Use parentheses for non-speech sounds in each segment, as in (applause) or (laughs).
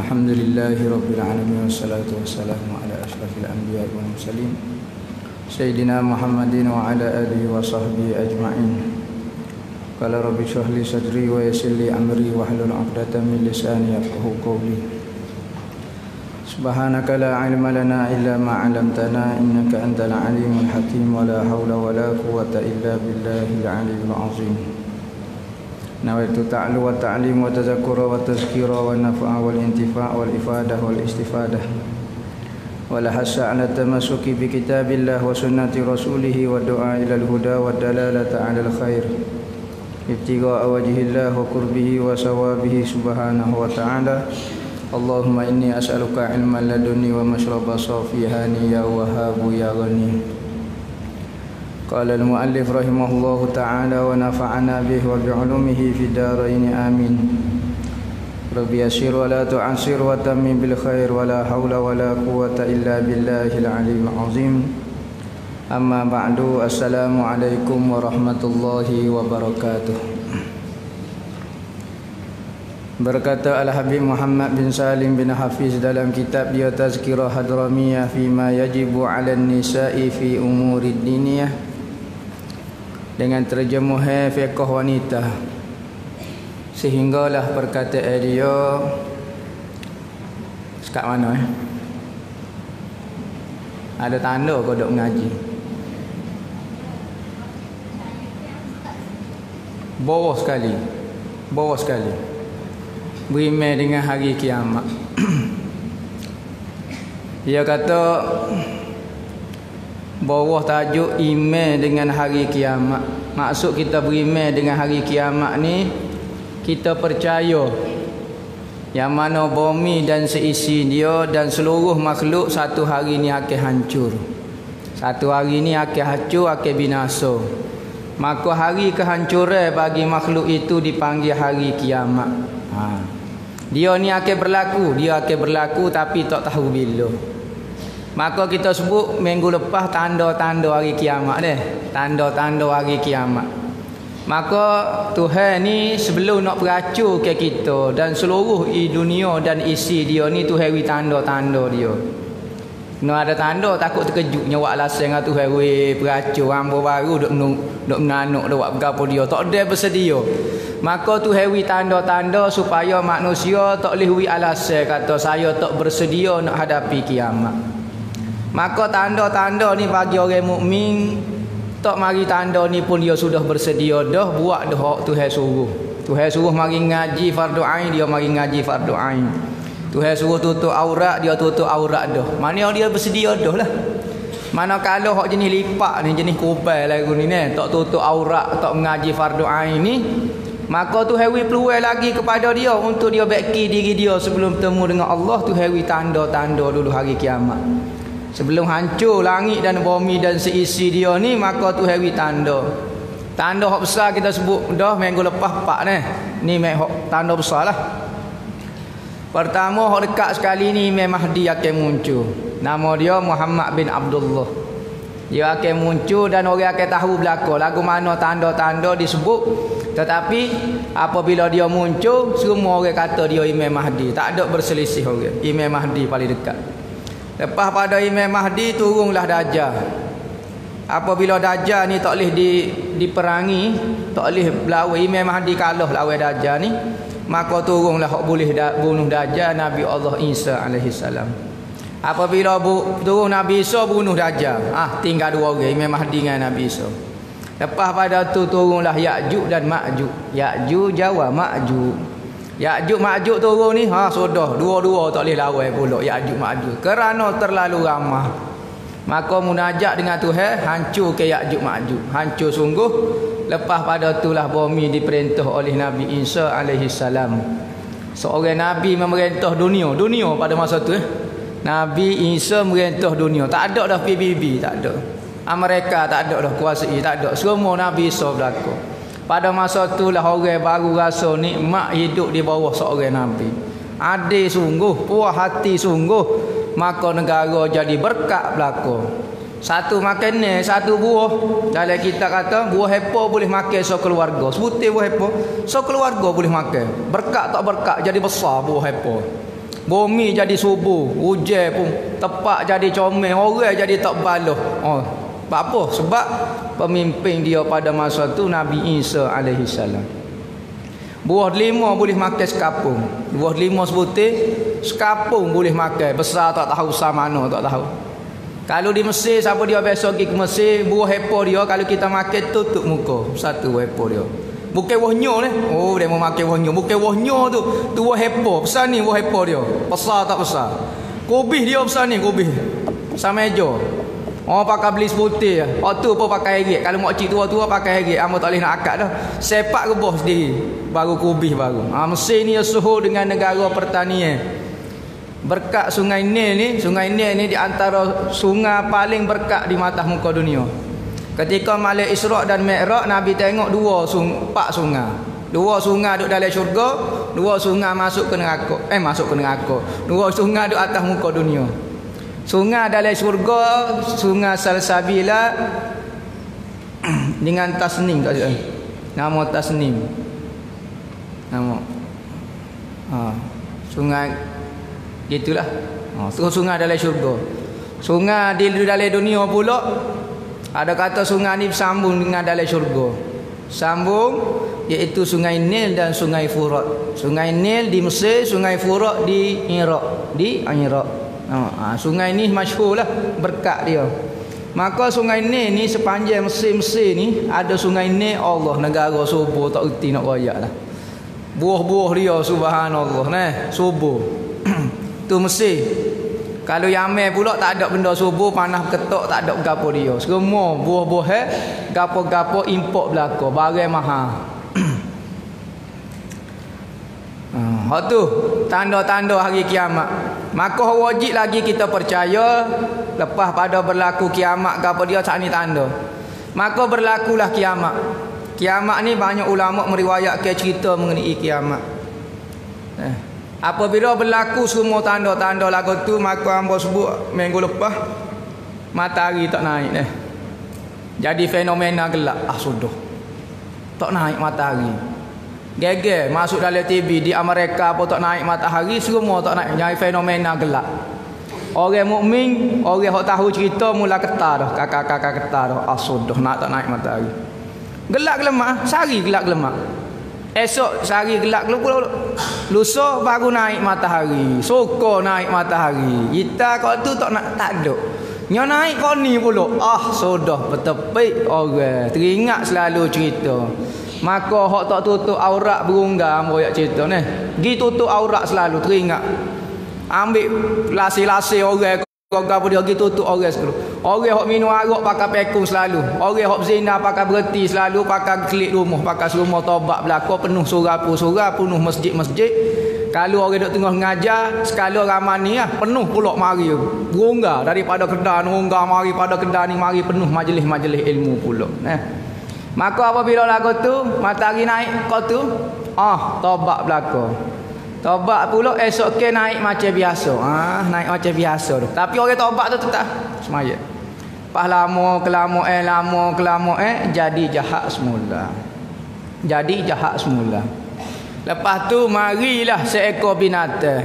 الحمد لله رب العالمين والصلاة والسلام على أشرف الأنبياء والمرسلين سيدنا محمد وعلى آله وصحبه أجمعين. قال رب اشرح لي صدري ويسر لي أمري واحلل عقدة من لساني يفقه قولي. سبحانك لا علم لنا إلا ما علمتنا إنك أنت العليم الحكيم ولا حول ولا قوة إلا بالله العلي العظيم. نويت تعلو والتعليم والتذكر والتذكير والنفع والانتفاع والإفادة والاستفادة ولحس على التمسك بكتاب الله وسنة رسوله والدعاء إلى الهدى والدلالة على الخير ابتغاء وجه الله وقربه وثوابه سبحانه وتعالى اللهم إني أسألك علما لدني ومشرب صافي هاني يا وهاب يا غني قال المؤلف رحمه الله تعالى ونفعنا به وبعلومه في الدارين آمين رب يسير ولا تعسر وتمم بالخير ولا حول ولا قوة إلا بالله العلي العظيم أما بعد السلام عليكم ورحمة الله وبركاته Berkata Al-Habib Muhammad bin Salim bin Hafiz dalam kitab dia Tazkirah Hadramiyah Fima yajibu ala nisa'i fi umuri diniyah dengan terjemuh fiqh wanita. Sehinggalah perkataan dia Sekat mana eh? Ada tanda kau duk mengaji? Bawah sekali Bawah sekali. Berimeh dengan hari kiamat. (clears throat) Dia kata Bawah tajuk email dengan hari kiamat. Maksud kita berimeh dengan hari kiamat ni Kita percaya. Yang mana bumi dan seisi dia Dan seluruh makhluk satu hari ni akan hancur. Satu hari ni akan hancur, akan binasa. Maka hari kehancuran bagi makhluk itu dipanggil hari kiamat. Ha. Dia ni akan berlaku Dia akan berlaku tapi tak tahu bila Maka kita sebut minggu lepas tanda-tanda hari kiamat deh. Tanda-tanda hari kiamat. Maka Tuhan ni sebelum nak beracur ke kita dan seluruh i dunia dan isi dia ni Tuhan wi tanda-tanda dia. No ada tanda takut terkejut nyawa alasan dengan Tuhan wi beracur hamba baru duk duk menanuk duk buat berapa dia tak ada bersedia. Maka Tuhan wi tanda-tanda supaya manusia tak boleh wi alasan kata saya tak bersedia nak hadapi kiamat. Maka tanda-tanda ni bagi orang mukmin tak mari tanda ni pun dia sudah bersedia dah buat dah Tuhan suruh. Tuhan suruh mari ngaji fardu ain dia mari ngaji fardu ain. Tuhan suruh tutup aurat dia tutup aurat dah. Mana dia bersedia dah lah. Mana kalau hak jenis lipat ni jenis kubal lagu ni ni tak tutup aurat tak mengaji fardu ain ni Maka tu hewi peluang lagi kepada dia untuk dia beki diri dia sebelum bertemu dengan Allah tu hewi tanda-tanda dulu hari kiamat. Sebelum hancur langit dan bumi dan seisi dia ni maka tu hari tanda. Tanda hak besar kita sebut dah minggu lepas pak ni. Ni mek tanda besar lah. Pertama hak dekat sekali ni Imam Mahdi akan muncul. Nama dia Muhammad bin Abdullah. Dia akan muncul dan orang akan tahu belaka lagu mana tanda-tanda disebut. Tetapi apabila dia muncul semua orang kata dia Imam Mahdi. Tak ada berselisih orang. Imam Mahdi paling dekat. Lepas pada Imam Mahdi turunlah Dajjal. Apabila Dajjal ni tak boleh di, diperangi, tak boleh berlawan Imam Mahdi kalah lawan Dajjal ni, maka turunlah hak boleh da, bunuh Dajjal Nabi Allah Isa alaihi salam. Apabila bu, turun Nabi Isa bunuh Dajjal, ah tinggal dua orang Imam Mahdi dengan Nabi Isa. Lepas pada tu turunlah Ya'juj dan Ma'juj. Ya'juj Jawa Ma'juj. Ya'juj Ma'juj turun ni ha sudah dua-dua tak boleh lawan pula Ya'juj Ma'juj kerana terlalu ramah. Maka munajat dengan Tuhan hancur ke Ya'juj Ma'juj. Hancur sungguh. Lepas pada itulah bumi diperintah oleh Nabi Isa alaihi salam. Seorang nabi memerintah dunia, dunia pada masa tu eh. Nabi Isa merintah dunia. Tak ada dah PBB, tak ada. Amerika tak ada dah kuasai, tak ada. Semua Nabi Isa berlaku. Pada masa itulah orang baru rasa nikmat hidup di bawah seorang Nabi. Adil sungguh, puas hati sungguh. Maka negara jadi berkat belaka. Satu makan satu buah. Dalam kita kata, buah hepa boleh makan so keluarga. Sebutir buah hepa, so keluarga boleh makan. Berkat tak berkat, jadi besar buah hepa. Bumi jadi subuh, hujan pun tepak jadi comel, orang jadi tak baloh. Oh, apa? Sebab pemimpin dia pada masa tu Nabi Isa alaihi salam. Buah lima boleh makan sekapung. Buah lima sebutir sekapung boleh makan. Besar tak tahu sama mana tak tahu. Kalau di Mesir siapa dia biasa pergi ke Mesir, buah hepo dia kalau kita makan tutup muka. Satu hepo dia. Bukan wahnya ni. Oh, dia mau makan wahnya. Bukan wahnya tu. Tu wah hepo. Besar ni wah hepo dia. Besar tak besar. Kubih dia besar ni kubih. Sama meja. Oh pakai beli seputih Oh tu pun pakai herit. Kalau mak cik tua-tua pakai herit. Amba tak boleh nak akad dah. Sepak ke bawah sendiri. Baru kubih baru. Ha, Mesir ni suhu dengan negara pertanian. Berkat sungai Nil ni. Sungai Nil ni di antara sungai paling berkat di mata muka dunia. Ketika Malik Isra' dan Mi'raj Nabi tengok dua sung, empat sungai. Dua sungai duduk dalam syurga, dua sungai masuk ke neraka. Eh masuk ke neraka. Dua sungai duduk atas muka dunia. Sungai dalam syurga Sungai Salsabila (clears throat) Dengan tasnim ada. Nama tasnim. Nama. Ha. Sungai Itulah. Ha. Terus sungai dalam syurga Sungai di dalam dunia pula Ada kata sungai ni bersambung dengan dalam syurga Sambung Iaitu sungai Nil dan sungai Furat. Sungai Nil di Mesir Sungai Furat di Iraq. Di Iraq Ha, sungai ni masyhur lah berkat dia. Maka sungai ni ni sepanjang Mesir-Mesir ni ada sungai ni Allah negara subur tak reti nak royak lah. Buah-buah dia subhanallah nah subur. (clears throat) tu Mesir. Kalau Yaman pula tak ada benda subur panah ketok tak ada gapo dia. Semua buah-buah eh gapo-gapo import belaka barang mahal. Ha, tu tanda-tanda hari kiamat. Maka wajib lagi kita percaya lepas pada berlaku kiamat ke apa dia tak ni tanda. Maka berlakulah kiamat. Kiamat ni banyak ulama meriwayatkan cerita mengenai kiamat. Eh. Apabila berlaku semua tanda-tanda lagu tu maka hamba sebut minggu lepas matahari tak naik eh. Jadi fenomena gelap ah sudah. Tak naik matahari. Geger masuk dalam TV di Amerika pun tak naik matahari semua tak naik nyai fenomena gelap. Orang mukmin, orang yang tahu cerita mula ketar dah, kakak-kakak ketar dah. Asudah ah, nak tak naik matahari. Gelap gelemak, sehari gelap gelemak. Esok sehari gelap gelemak Lusa baru naik matahari. Soko naik matahari. Kita kau tu tak nak tak ada. Nyo naik kau ni pula. Ah, sudah bertepik orang. Teringat selalu cerita. Maka hak tak tutup aurat berungga moyak cerita ni. Gi tutup aurat selalu teringat. Ambil lasi-lasi orang kau apa dia tutup orang selalu. Orang hak minum arak pakai pekung selalu. Orang hak zina pakai berhenti selalu pakai klik rumah, pakai rumah tobat belaka penuh surapu surah penuh masjid-masjid. Kalau orang duk tengah ngajar, sekali ramai ni lah, penuh pulak mari. Berungga daripada kedai, berungga mari pada kedai ni mari penuh majlis-majlis ilmu pulak. Eh. Maka apabila lagu tu matahari naik kau tu, ah tobat belaka. Tobat pula esok ke naik macam biasa. Ah naik macam biasa tu. Tapi orang tobat tu tetap semaya. Pas lama kelama eh lama kelama eh jadi jahat semula. Jadi jahat semula. Lepas tu marilah seekor binatang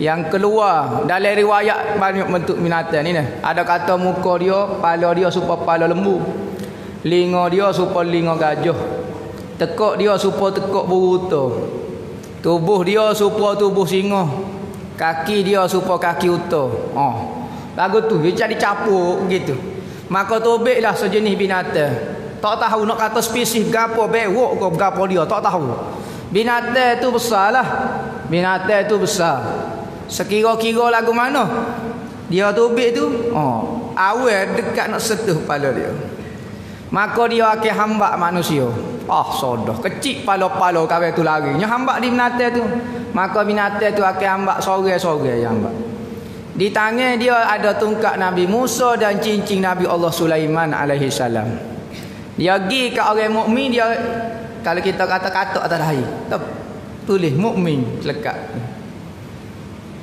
yang keluar dalam riwayat banyak bentuk binatang ni Ada kata muka dia, kepala dia supaya kepala lembu. Linga dia supaya linga gajah. Tekuk dia supaya tekuk buruta. Tubuh dia supaya tubuh singa. Kaki dia supaya kaki uta. Oh. Lagu tu dia jadi capuk gitu. Maka tobeklah sejenis binatang. Tak tahu nak kata spesies gapo bewok ke gapo dia, tak tahu. Binatang tu besarlah. Binatang tu besar. Sekira-kira lagu mana? Dia tobek tu, oh, awal dekat nak setuh kepala dia. Maka dia akan hamba manusia. Ah, oh, sodoh. Kecil palo-palo kawe tu lari. Nya hamba di binatang tu. Maka binatang tu akan hamba sore-sore yang hamba. Di tangan dia ada tungkak Nabi Musa dan cincin Nabi Allah Sulaiman alaihi salam. Dia pergi ke orang mukmin dia kalau kita kata-kata atas dahi. Tulis mukmin lekat.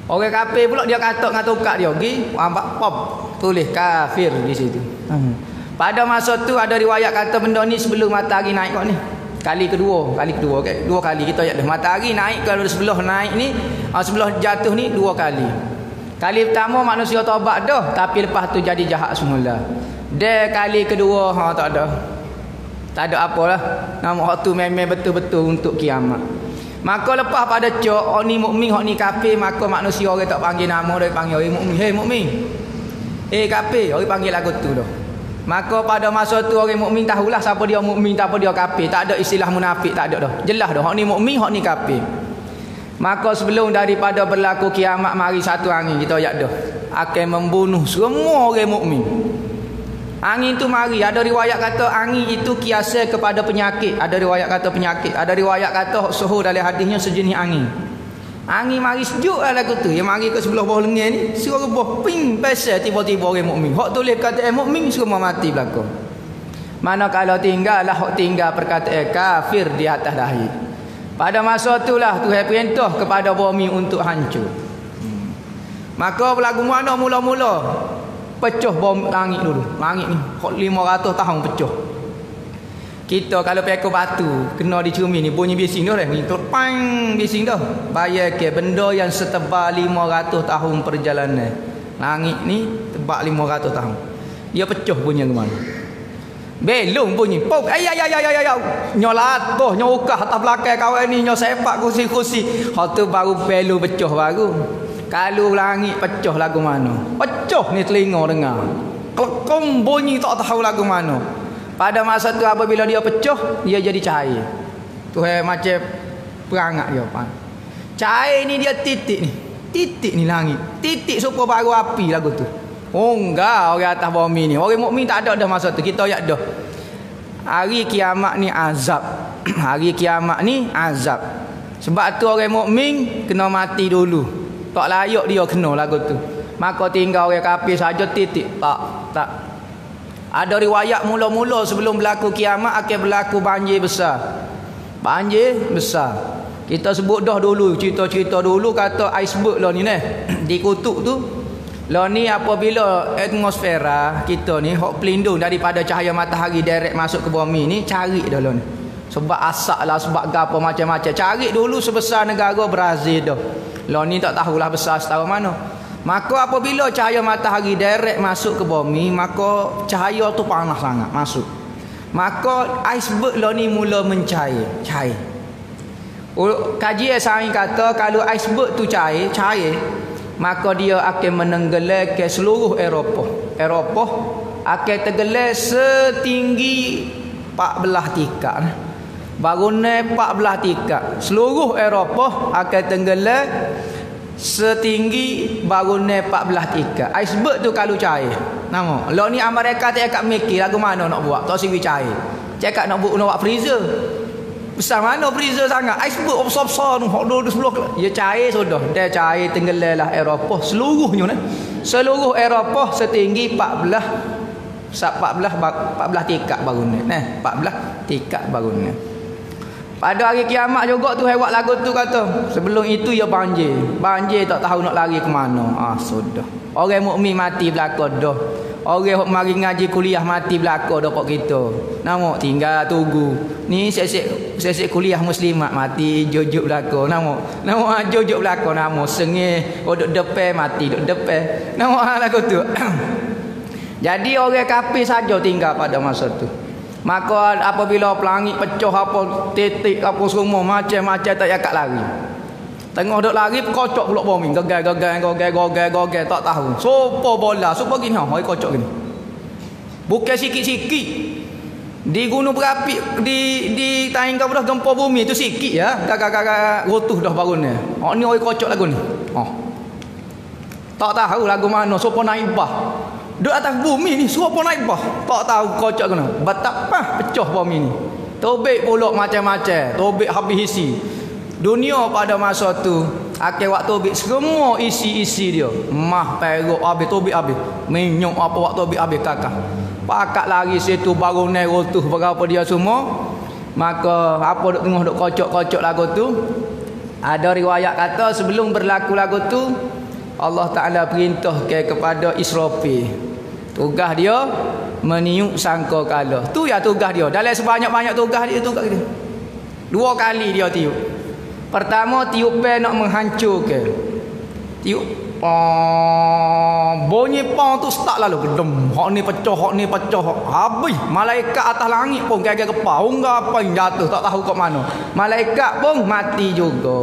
Orang kafir pula dia kata dengan tungkak dia pergi hamba pop tulis kafir di situ. Hmm. Pada masa tu ada riwayat kata benda ni sebelum matahari naik kau ni. Kali kedua, kali kedua okay? dua kali kita ya dah matahari naik kalau sebelah naik ni, uh, sebelah jatuh ni dua kali. Kali pertama manusia taubat dah, tapi lepas tu jadi jahat semula. Dia kali kedua ha tak ada. Tak ada apalah. Nama waktu memang betul-betul untuk kiamat. Maka lepas pada cok, oh ni mukmin, oh ni kafir, maka manusia orang tak panggil nama dia panggil orang mukmin. Hei mukmin. Eh kafir, orang panggil lagu tu dah. Maka pada masa tu orang mukmin tahulah siapa dia mukmin, siapa dia kafir. Tak ada istilah munafik, tak ada dah. Jelas dah. Hak ni mukmin, hak ni kafir. Maka sebelum daripada berlaku kiamat mari satu angin kita ayat dah. Akan membunuh semua orang mukmin. Angin tu mari. Ada riwayat kata angin itu kiasa kepada penyakit. Ada riwayat kata penyakit. Ada riwayat kata suhu dalam hadisnya sejenis angin. Angin mari sejuk lah lagu tu. Yang mari ke sebelah bawah lengan ni. Suruh rebah. Ping. Pasal tiba-tiba orang mukmin. Hak tulis kata eh mukmin semua mati belakang. Mana kalau tinggal lah hak tinggal perkataan kafir di atas dahi. Pada masa itulah Tuhan perintah kepada bumi untuk hancur. Maka berlagu mana mula-mula pecah bom langit dulu. Langit ni hak 500 tahun pecah. Kita kalau pekor batu kena dicermin ni bunyi bising dah dah. Bunyi terpang bising dah. Bayar ke benda yang setebal 500 tahun perjalanan. Langit ni tebal 500 tahun. Dia pecah bunyi ke mana? Belum bunyi. Pop. Ay ay ay ay ay ay. Latuh, nyo ukah atas belakang kawan ni, nyo sepak kursi-kursi. Hak tu baru belu pecah baru. Kalau langit pecah lagu mana? Pecah ni telinga dengar. Kelekong bunyi tak tahu lagu mana. Pada masa tu apabila dia pecah, dia jadi cahaya. Tu macam perangat dia pan. Cahaya ni dia titik ni. Titik ni langit. Titik supaya baru api lagu tu. Oh enggak orang atas bumi ni. Orang mukmin tak ada dah masa tu. Kita ayat dah. Hari kiamat ni azab. (clears throat) Hari kiamat ni azab. Sebab tu orang mukmin kena mati dulu. Tak layak dia kena lagu tu. Maka tinggal orang kafir saja titik. Tak, tak. Ada riwayat mula-mula sebelum berlaku kiamat akan berlaku banjir besar. Banjir besar. Kita sebut dah dulu cerita-cerita dulu kata iceberg lah ni neh. (clears throat) Di kutub tu. Lah ni apabila atmosfera kita ni hok pelindung daripada cahaya matahari direct masuk ke bumi ni cari dah lah ni. Sebab asap lah sebab gapo macam-macam. Cari dulu sebesar negara Brazil dah. Lah ni tak tahulah besar setahu mana. Maka apabila cahaya matahari direct masuk ke bumi, maka cahaya tu panas sangat masuk. Maka iceberg lah ni mula mencair, cair. Kajian sains kata kalau iceberg tu cair, cair, maka dia akan menenggelam ke seluruh Eropah. Eropah akan tenggelam setinggi 14 tingkat. Bangunan 14 tingkat. Seluruh Eropah akan tenggelam setinggi bangunan 14 tingkat. Iceberg tu kalau cair. Nama. Lo ni Amerika tak akan mikir lagu mana nak buat. Tak sini cair. Cakap nak buat nak buat freezer. Besar mana freezer sangat. Iceberg besar-besar tu. Hak dulu sebelah. Ya cair sudah. Dia cair tenggelam lah Eropah. Seluruhnya ni. Seluruh Eropah setinggi 14 14 14 tingkat bangunan. Nah, 14 tingkat bangunan. Pada hari kiamat juga tu hewat lagu tu kata. Sebelum itu ya banjir. Banjir tak tahu nak lari ke mana. Ah sudah. Orang mukmin mati belakang dah. Orang mari ngaji kuliah mati belakang dah pak kita. Nama tinggal tunggu. Ni sesek sesek kuliah muslimat mati jojuk belakang. Nama nama jojuk belakang nama sengih oh duk depan mati duk depan. Nama lagu tu. (coughs) Jadi orang kafir saja tinggal pada masa tu. Maka apabila pelangi pecah apa titik apa semua macam-macam tak yakat lari. Tengah duk lari kocok pula bumi. Gegai gegai gegai gegai gegai tak tahu. Sopo bola, sopo gini ha, kocok gini. Bukan sikit-sikit. Di gunung berapi di di tangga dah gempa bumi tu sikit ya. Gagak-gagak rotuh dah bangunnya. Oh ni oi kocok lagu ni. Oh. Tak tahu lagu mana sopo naik bah. Duduk atas bumi ni suruh pun naik bah. Tak tahu kocok kena. Betapa pecah bumi ni. Tobek pulak macam-macam. Tobek habis isi. Dunia pada masa tu. Akhir waktu tobek semua isi-isi dia. Mah peruk habis tobek habis. Minyak apa waktu tobek habis kakak. Pakat lari situ baru naik rotuh berapa dia semua. Maka apa duk tengah duk kocok-kocok lagu tu. Ada riwayat kata sebelum berlaku lagu tu. Allah Ta'ala perintah ke kepada Israfil Tugas dia meniup sangka kala. Tu ya tugas dia. Dalam sebanyak-banyak tugas dia tugas dia. Dua kali dia tiup. Pertama tiup nak menghancurkan. Tiup Pong. Bunyi pong tu start lalu. Gedem. Hak ni pecah, hak ni pecah. Habis. Malaikat atas langit pun kaya kepa. Unggah apa yang jatuh. Tak tahu kat mana. Malaikat pun mati juga.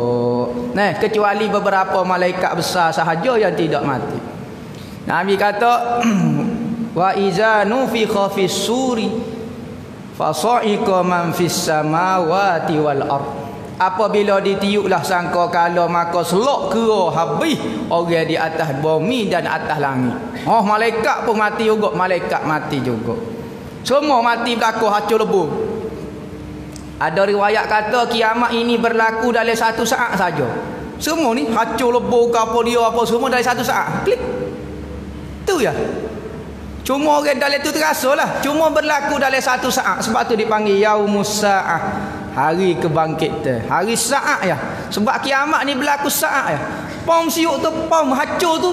Nah, kecuali beberapa malaikat besar sahaja yang tidak mati. Nabi kata, (clears throat) Wa iza nufikha fis suri fasa'iqa man fis samawati wal ardh apabila ditiuplah sangka kala maka selok kera habis orang di atas bumi dan atas langit. Oh malaikat pun mati juga malaikat mati juga. Semua mati berlaku hancur lebu. Ada riwayat kata kiamat ini berlaku dalam satu saat saja. Semua ni hancur lebu ke apa dia apa semua dalam satu saat. Klik. Tu ya Cuma orang dalam tu terasa lah. Cuma berlaku dalam satu saat. Sebab tu dipanggil Yaumus Sa'ah. Hari kebangkitan hari saat ya. Sebab kiamat ni berlaku saat ya. Pom siuk tu pom hancur tu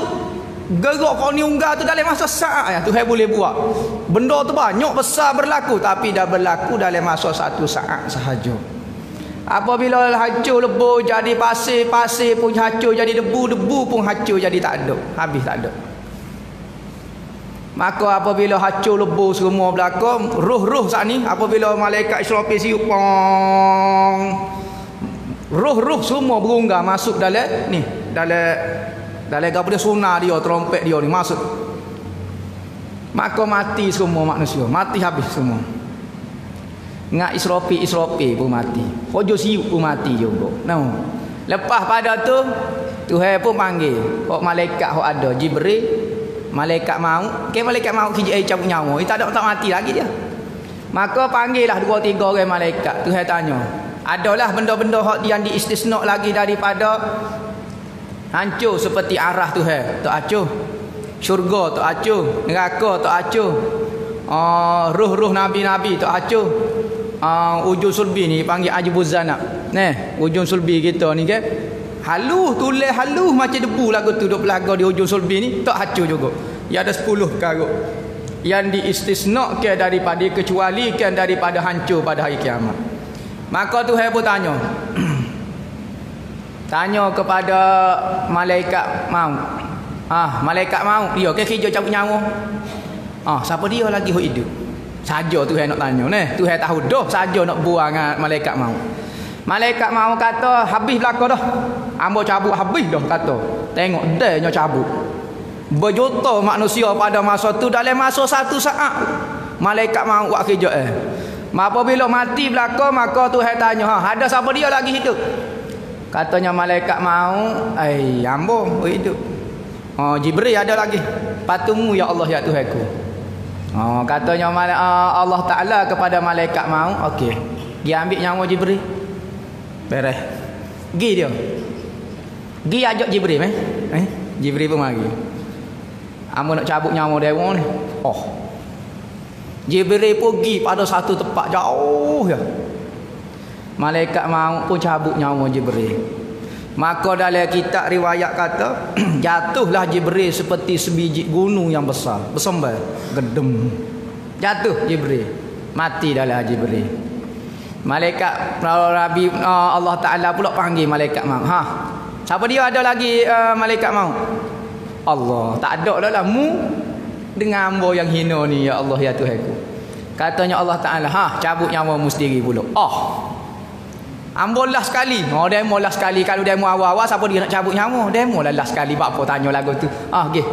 gerak kau ni unggah tu dalam masa saat ya. Tuhan boleh buat. Benda tu banyak besar berlaku tapi dah berlaku dalam masa satu saat sahaja. Apabila hancur lebu jadi pasir pasir pun hancur jadi debu debu pun hancur jadi tak ada. Habis tak ada Maka apabila hancur lebu semua belakang, ruh-ruh saat ni apabila malaikat Israfil siup pong. Ruh-ruh semua berungga masuk dalam ni, dalam dalam gapo dia dia, trompet dia ni masuk. Maka mati semua manusia, mati habis semua. Ngak Israfil Israfil pun mati. Hojo siup pun mati juga. No. Lepas pada tu Tuhan pun panggil kok malaikat hok ada Jibril malaikat mau ke malaikat mau kiji ai cabut nyawa? Dia tak ada tak mati lagi dia. Maka panggillah dua tiga orang malaikat. Tu saya tanya adalah benda-benda hak yang diistisna lagi daripada hancur seperti arah tu hai tak acuh. Syurga tak acuh. Neraka tak acuh. Uh, ruh-ruh nabi-nabi tak acuh. Uh, ujung sulbi ni panggil ajibuz zanab nah ujung sulbi kita ni ke Halus tulis halus macam debu lagu tu duk belaga di hujung sulbi ni tak hancur juga. Ya ada 10 perkara yang diistisnakan daripada kecualikan daripada hancur pada hari kiamat. Maka tu saya pun tanya. (clears throat) tanya kepada malaikat maut. Ah, malaikat maut dia ke kerja cabut nyawa. Ah, siapa dia lagi hidup? Saja tu saya nak tanya neh. Tu saya tahu dah saja nak buang malaikat maut. Malaikat mau kata habis belaka dah. Ambo cabut habis dah kata. Tengok dehnya cabut. Berjuta manusia pada masa tu dalam masa satu saat. Malaikat mau buat kerja eh. Apabila mati belaka maka Tuhan tanya, ha, ada siapa dia lagi hidup? Katanya malaikat mau, ai ambo hidup. Oh Jibril ada lagi. Patumu ya Allah ya Tuhanku. Oh katanya ah, Allah Taala kepada malaikat mau, okey. Dia ambil nyawa Jibril. Beres. Gi dia. Gi ajak Jibril eh. Eh, Jibril pun mari. Amo nak cabut nyawa dewa ni. Oh. Jibril pun pergi pada satu tempat jauh ya. Malaikat mau pun cabut nyawa Jibril. Maka dalam kitab riwayat kata (clears throat) jatuhlah Jibril seperti sebiji gunung yang besar, bersembah, gedem. Jatuh Jibril. Mati dalam Jibril. Malaikat Nabi uh, Allah Taala pula panggil malaikat maut. Ha. Siapa dia ada lagi uh, malaikat maut? Allah. Tak ada dah lah mu dengan hamba yang hina ni ya Allah ya Tuhanku. Katanya Allah Taala, ha cabut nyawa mu sendiri pula. Oh. Ambolah sekali. Oh demo lah sekali kalau demo awal-awal siapa dia nak cabut nyawa? Demo lah lah sekali bab apa tanya lagu tu. Ah gih.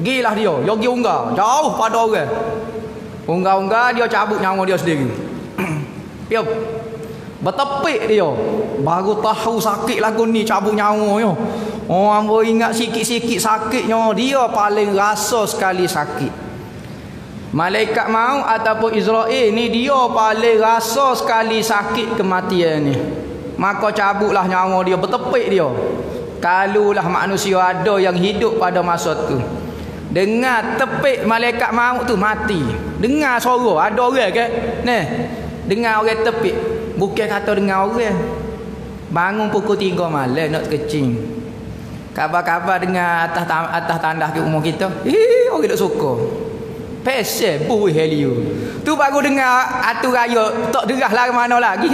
Gilah dia, yogi unggah. Jauh pada orang. Unggah-unggah dia cabut nyawa dia sendiri. Ya. Bertepik dia. Baru tahu sakit lagu ni cabut nyawa yo. Oh ambo ingat sikit-sikit sakitnya dia paling rasa sekali sakit. Malaikat mau ataupun Israel ni dia paling rasa sekali sakit kematian ni. Maka cabutlah nyawa dia bertepik dia. Kalulah manusia ada yang hidup pada masa tu. Dengar tepik malaikat maut tu mati. Dengar suara ada orang ke? Nih. Dengar orang tepi Bukan kata dengar orang Bangun pukul 3 malam nak kecing Kabar-kabar dengar atas atas tandas ke umur kita Ih, orang tak suka Pesel buih helio Tu baru dengar atu raya Tak derah lah mana lagi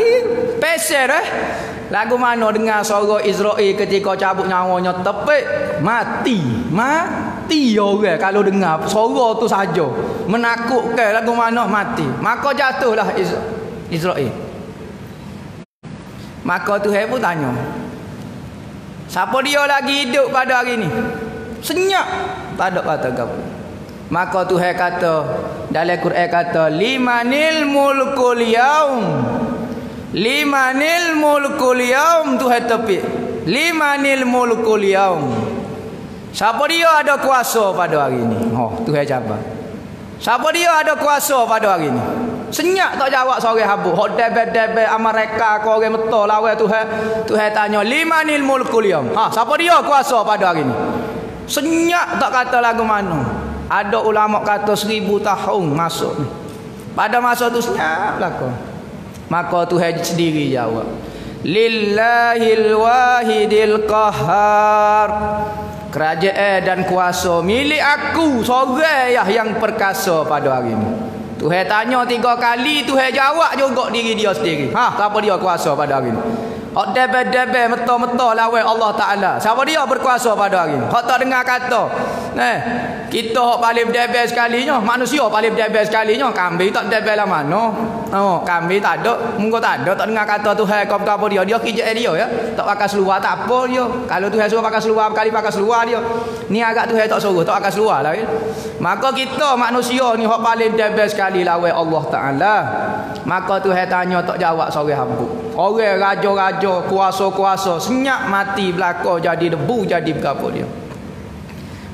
Peser eh. Lagu mana dengar suara Israel ketika cabut nyawanya tepik mati. Mati orang kalau dengar suara tu saja. Menakutkan lagu mana mati. Maka jatuhlah Israel. Maka Tuhan pun tanya. Siapa dia lagi hidup pada hari ini? Senyap. Tak ada kata apa. Maka Tuhan kata dalam Quran kata limanil mulkul yaum. Limanil mulkul yaum Tuhan tepi. Limanil mulkul yaum. Siapa dia ada kuasa pada hari ini? Oh, Tuhan jawab. Siapa dia ada kuasa pada hari ini? Senyap tak jawab sore habuk. Hok debet-debet Amerika kau orang betul lawan Tuhan. Tuhan tanya limanil mulkul yaum. Ha, siapa dia kuasa pada hari ini? Senyap tak kata lagu mana? Ada ulama kata seribu tahun masuk ni. Pada masa tu senyap belaka. Maka Tuhan sendiri jawab. Lillahil wahidil qahar. Kerajaan dan kuasa milik aku seorang ya yang perkasa pada hari ini. Tuhan tanya tiga kali, Tuhan jawab juga diri dia sendiri. Ha, siapa dia kuasa pada hari ini? Hak debe-debe meto-meto lawan Allah Taala. Siapa dia berkuasa pada hari? Hak tak dengar kata. Eh, kita hak paling debe sekalinya, manusia paling debe sekalinya, kambing tak debe lah mana? Oh, kambing tak ada, mungko tak ada, tak dengar kata Tuhan kau apa dia, dia kijak dia ya. Tak pakai seluar tak apa dia. Kalau Tuhan suruh pakai seluar kali pakai seluar dia. Ni agak Tuhan tak suruh, tak pakai seluar lah ya. Maka kita manusia ni hak paling debe sekali lawan Allah Taala. Maka Tuhan tanya tak jawab sore habuk. Orang raja-raja, kuasa-kuasa senyap mati belaka jadi debu jadi berapa dia.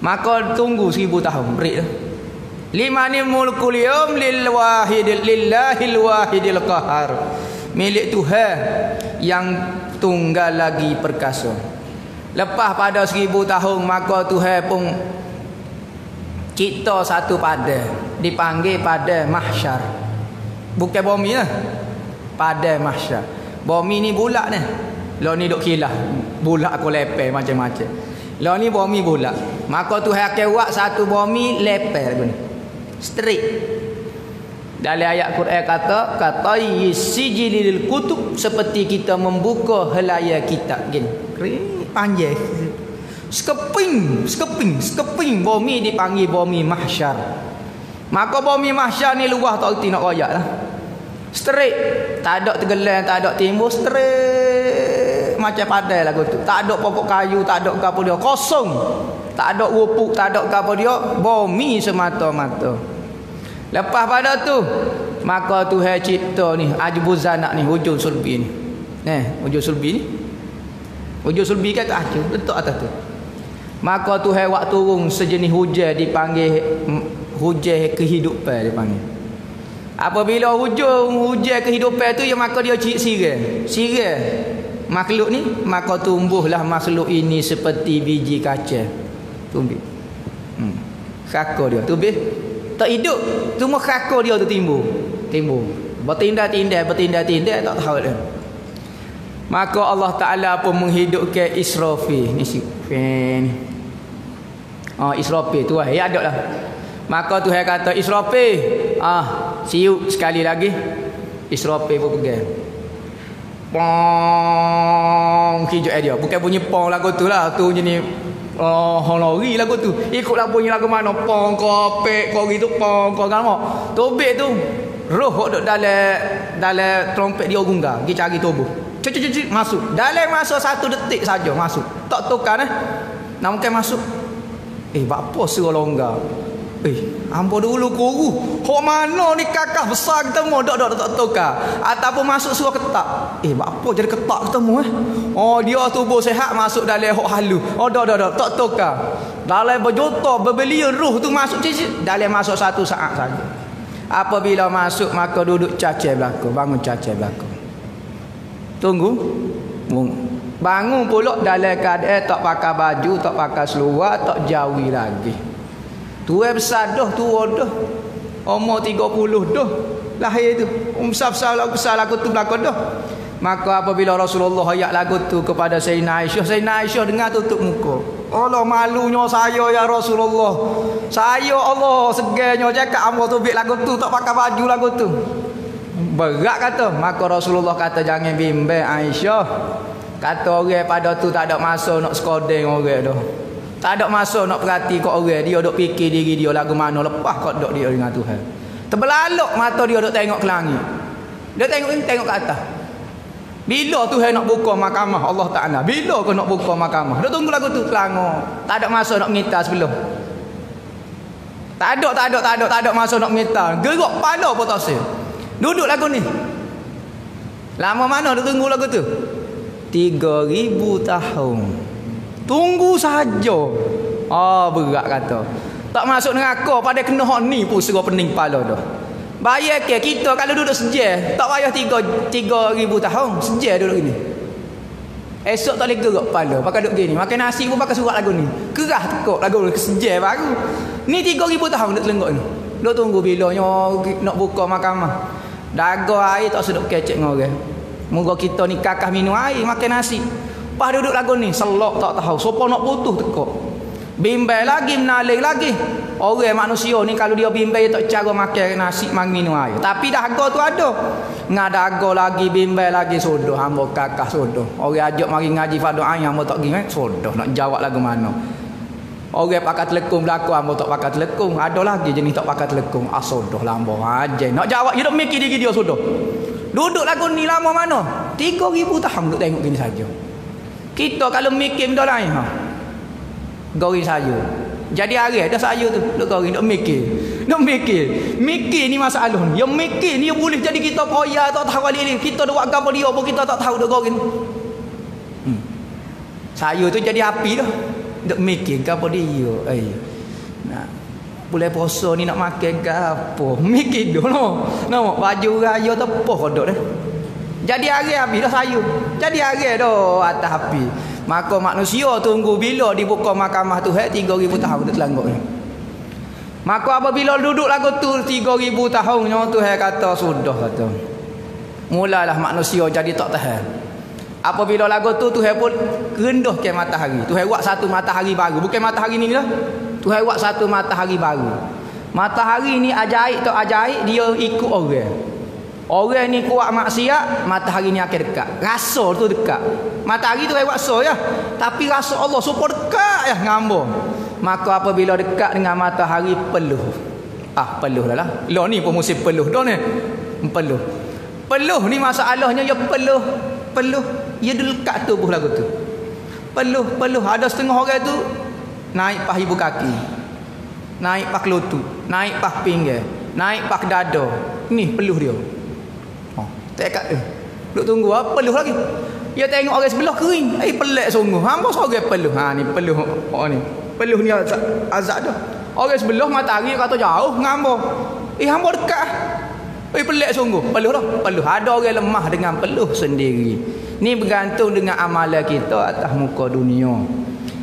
Maka tunggu seribu tahun break tu. Lima ni mulkul yawm lil wahidil lillahil wahidil qahar. Milik Tuhan yang tunggal lagi perkasa. Lepas pada seribu tahun maka Tuhan pun kita satu pada dipanggil pada mahsyar. Bukan bumi lah. Pada mahsyar. Bumi ni bulat ni. Lo ni duk kilah. Bulat aku lepeh macam-macam. Lo ni bumi bulat. Maka Tuhan akan buat satu bumi lepeh lagu ni. Straight. Dalam ayat Quran kata kata sijilil kutub seperti kita membuka helaya kitab gini. Panjang. Skeping, skeping, skeping bumi dipanggil bumi mahsyar. Maka bumi mahsyar ni luah tak reti nak royak lah. Straight. Tak ada tergelam, tak ada timbul. Straight. Macam padai lagu tu. Tak ada pokok kayu, tak ada apa dia. Kosong. Tak ada wupuk, tak ada apa dia. Bumi semata-mata. Lepas pada tu. Maka Tuhan cipta ni. Ajbuzanak ni. Hujung sulbi ni. Ni. Hujung sulbi ni. Hujung sulbi kan kat acu. Letak atas tu. Maka Tuhan waktu turun sejenis hujan dipanggil hujan kehidupan dipanggil. Apabila hujung hujan kehidupan tu ya maka dia cik sirah. Sirah makhluk ni maka tumbuhlah makhluk ini seperti biji kaca. Tumbuh. Hmm. Kakak dia tumbuh. Tak hidup. Cuma kakak dia tu timbul. Timbul. Bertindak-tindak, bertindak-tindak tak tahu dah. Maka Allah Taala pun menghidupkan Israfil. Ni si ni. Oh Israfil tu lah. Ya lah. Maka Tuhan kata Israfil, ah, siuk sekali lagi. Israfil pun pegang. Pong kijak dia. Bukan bunyi pong lagu tu lah. Tu jenis oh honori lagu tu. Ikutlah bunyi lagu mana pong ko pek ko gitu pong ko kan Tobek tu roh duk dalam dalam trompet dia gungga. Pergi cari tubuh. Cik masuk. Dalam masa satu detik saja masuk. Tak tukar eh. Nak mungkin masuk. Eh, apa suruh longgar? Eh, hamba dulu guru. Hok mana ni kakak besar ketemu dak dak tak tukar. Ataupun masuk suruh ketak. Eh, buat apa jadi ketak ketemu eh? Oh, dia tubuh sehat masuk dalam hok halu. Oh, dak dak dak tak tukar. Dalam berjuta berbilion ruh tu masuk cici. Dalam masuk satu saat saja. Apabila masuk maka duduk cacat belaka, bangun cacat belaka. Tunggu. Bangun pula dalam keadaan tak pakai baju, tak pakai seluar, tak jawi lagi. Tua besar dah, tua dah. Umur 30 dah. Lahir tu. Um besar-besar lagu besar lagu tu belakang dah. Maka apabila Rasulullah ayat lagu tu kepada Sayyidina Aisyah, Sayyidina Aisyah dengar tutup muka. Allah malunya saya ya Rasulullah. Saya Allah segenya cakap ambo tu bik lagu tu tak pakai baju lagu tu. berat kata maka Rasulullah kata jangan bimbang Aisyah kata orang pada tu tak ada masa nak skodeng orang tu. Tak ada masa nak perhati kau orang. Dia duk fikir diri dia lagu mana lepas kau duk dia dengan Tuhan. Terbelalok mata dia duk tengok ke langit. Dia tengok ini tengok ke atas. Bila Tuhan nak buka mahkamah? Allah Ta'ala. Bila kau nak buka mahkamah? Dia tunggu lagu tu selangor tak ada masa nak minta sebelum. Tak ada tak ada tak ada tak ada masa nak minta gerak pada pun tak Duduk lagu ni. Lama mana dia tunggu lagu tu? 3000 tahun. Tunggu saja. Ah oh, berat kata. Tak masuk neraka pada kena hak ni pun suruh pening kepala dah. Bayar ke kita kalau duduk sejah, tak payah 3 3000 tahun, sejah duduk ini. Esok tak boleh gerak kepala, pakai duduk gini. Makan nasi pun pakai surat lagu ni. Kerah tekuk lagu ni, sejah baru. Ni 3000 tahun duduk telenggok ni. Duduk tunggu bilanya nak buka mahkamah. Dago air tak sedap kecek dengan orang. Moga kita ni kakak minum air, makan nasi. Pas duduk lagu ni, selok tak tahu. Siapa nak putus tekuk. Bimbel lagi, menaling lagi. Orang manusia ni kalau dia bimbel, tak cara makan nasi, makan minum air. Tapi dago tu ada. Ngah dago lagi, bimbel lagi, sudah. Hamba kakak sudah. Orang ajak mari ngaji fadu ayah, hamba tak pergi. Sudah, nak jawab lagu mana. Orang pakai telekung berlaku Ambo tak pakai telekung Ada lagi jenis tak pakai telekung Ah sudah lama aja Nak jawab You mikir diri dia sudah Duduk lagu ni lama mana? Tiga ribu tahun duduk tengok gini saja. Kita kalau mikir benda lain ha? Gori saja Jadi hari ada saya tu Duduk gori Duduk mikir. (laughs) Duduk mikir. Mikir ni masalah ni. Yang mikir ni boleh jadi kita koya Tak tahu ni. Kita dah buat apa dia pun kita tak tahu Duduk gori hmm. Saya tu jadi api dah. Duk mikir apa dia. Eh. Nak Boleh puasa ni nak makan ke apa (laughs) Mikir dulu no. no. Baju raya tepuh kodok dah Jadi hari habis dah sayur Jadi hari dah atas api Maka manusia tunggu bila dibuka mahkamah tu Hai 3,000 tahun tu telangguk ni Maka apabila duduk lagu tu 3,000 tahun tu Hai kata sudah kata Mulalah manusia jadi tak tahan Apabila lagu tu Tuhan pun rendah ke matahari. Tuhan buat satu matahari baru. Bukan matahari ni lah. Tuhan buat satu matahari baru. Matahari ni ajaib tak ajaib dia ikut orang. Orang ni kuat maksiat, matahari ni akan dekat. Rasa tu dekat. Matahari tu buat so ya. Tapi rasa Allah super dekat ya ngambung. Maka apabila dekat dengan matahari peluh. Ah peluh dah lah. Lo ni pun musim peluh dah ni. Peluh. Peluh ni masalahnya ya peluh. Peluh ia dekat tubuh lagu tu peluh peluh ada setengah orang tu naik pah ibu kaki. Naik pah lutut naik pah pinggir. Naik pah dada ni peluh dia. Oh tak kat eh duk tunggu apa peluh lagi. Dia tengok orang sebelah kering. Eh pelik sungguh. Hamba seorang peluh. Ha ni peluh. Oh ni. Peluh ni azab, azab dah orang sebelah matahari kata jauh ngamba eh hamba dekat Eh pelik sungguh. Peluh lah. Peluh. Ada orang lemah dengan peluh sendiri. Ni bergantung dengan amalan kita atas muka dunia.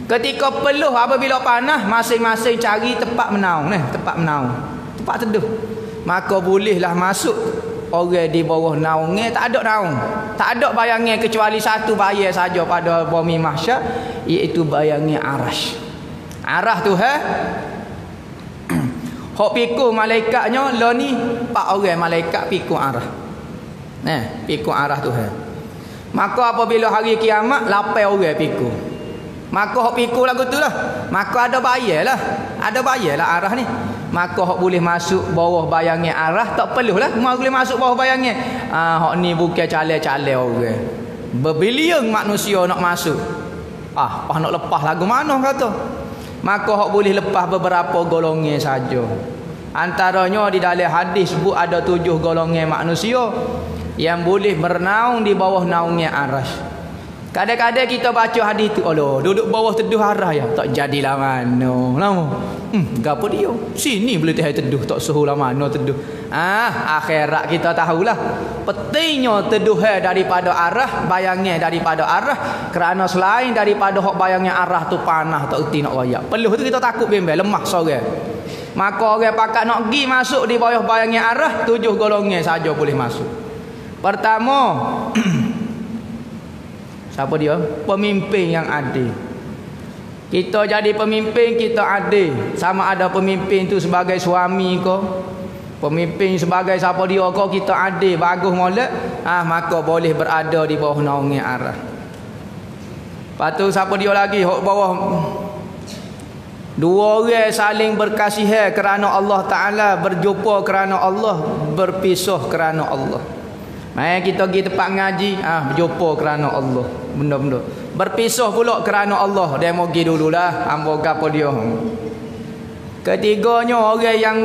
Ketika peluh apabila panas, masing-masing cari tempat menaung. Nih, tempat menaung. Tempat teduh. Maka bolehlah masuk orang di bawah naungnya. Tak ada naung. Tak ada bayangnya kecuali satu bayar saja pada bumi mahsyar. Iaitu bayangnya arash. Arah tu ha? (clears throat) Hok pikul malaikatnya lo ni empat orang malaikat pikul arah. Nah, pikul arah tu ha. Maka apabila hari kiamat lapai orang pikul. Maka hok pikul lagu tu lah. Maka ada bayar lah. Ada bayar lah arah ni. Maka hok boleh masuk bawah bayangnya arah tak perlu lah. Mau boleh masuk bawah bayangnya. Ah hok ni bukan calai-calai orang. Berbilion manusia nak masuk. Ah, pah nak lepas lagu mana kata. Maka hok boleh lepas beberapa golongan saja. Antaranya di dalam hadis sebut ada tujuh golongan manusia yang boleh bernaung di bawah naungnya aras. Kadang-kadang kita baca hadis tu, Allah duduk bawah teduh arah ya, tak jadilah mana. Lama. Hmm, gapo dia? Sini boleh teh teduh tak suhu lah mana teduh. Ah, akhirat kita tahulah. Pentingnya teduh daripada arah, bayangnya daripada arah kerana selain daripada hok bayangnya arah tu panah tak erti nak royak. Peluh tu kita takut bimbel lemah sore. Maka orang pakat nak pergi masuk di bawah bayangnya arah, tujuh golongan saja boleh masuk. Pertama (clears throat) Siapa dia? Pemimpin yang adil. Kita jadi pemimpin kita adil. Sama ada pemimpin tu sebagai suami ke Pemimpin sebagai siapa dia kau kita adil. Bagus molek. Ah maka boleh berada di bawah naungan arah. Patu siapa dia lagi? Hok bawah. Dua orang saling berkasihan kerana Allah Ta'ala Berjumpa kerana Allah Berpisah kerana Allah. Mari kita pergi tempat ngaji. Ah Berjumpa kerana Allah Benda-benda. Berpisah pula kerana Allah. Dia mau pergi dululah. Ambo apa dia? Ketiganya orang yang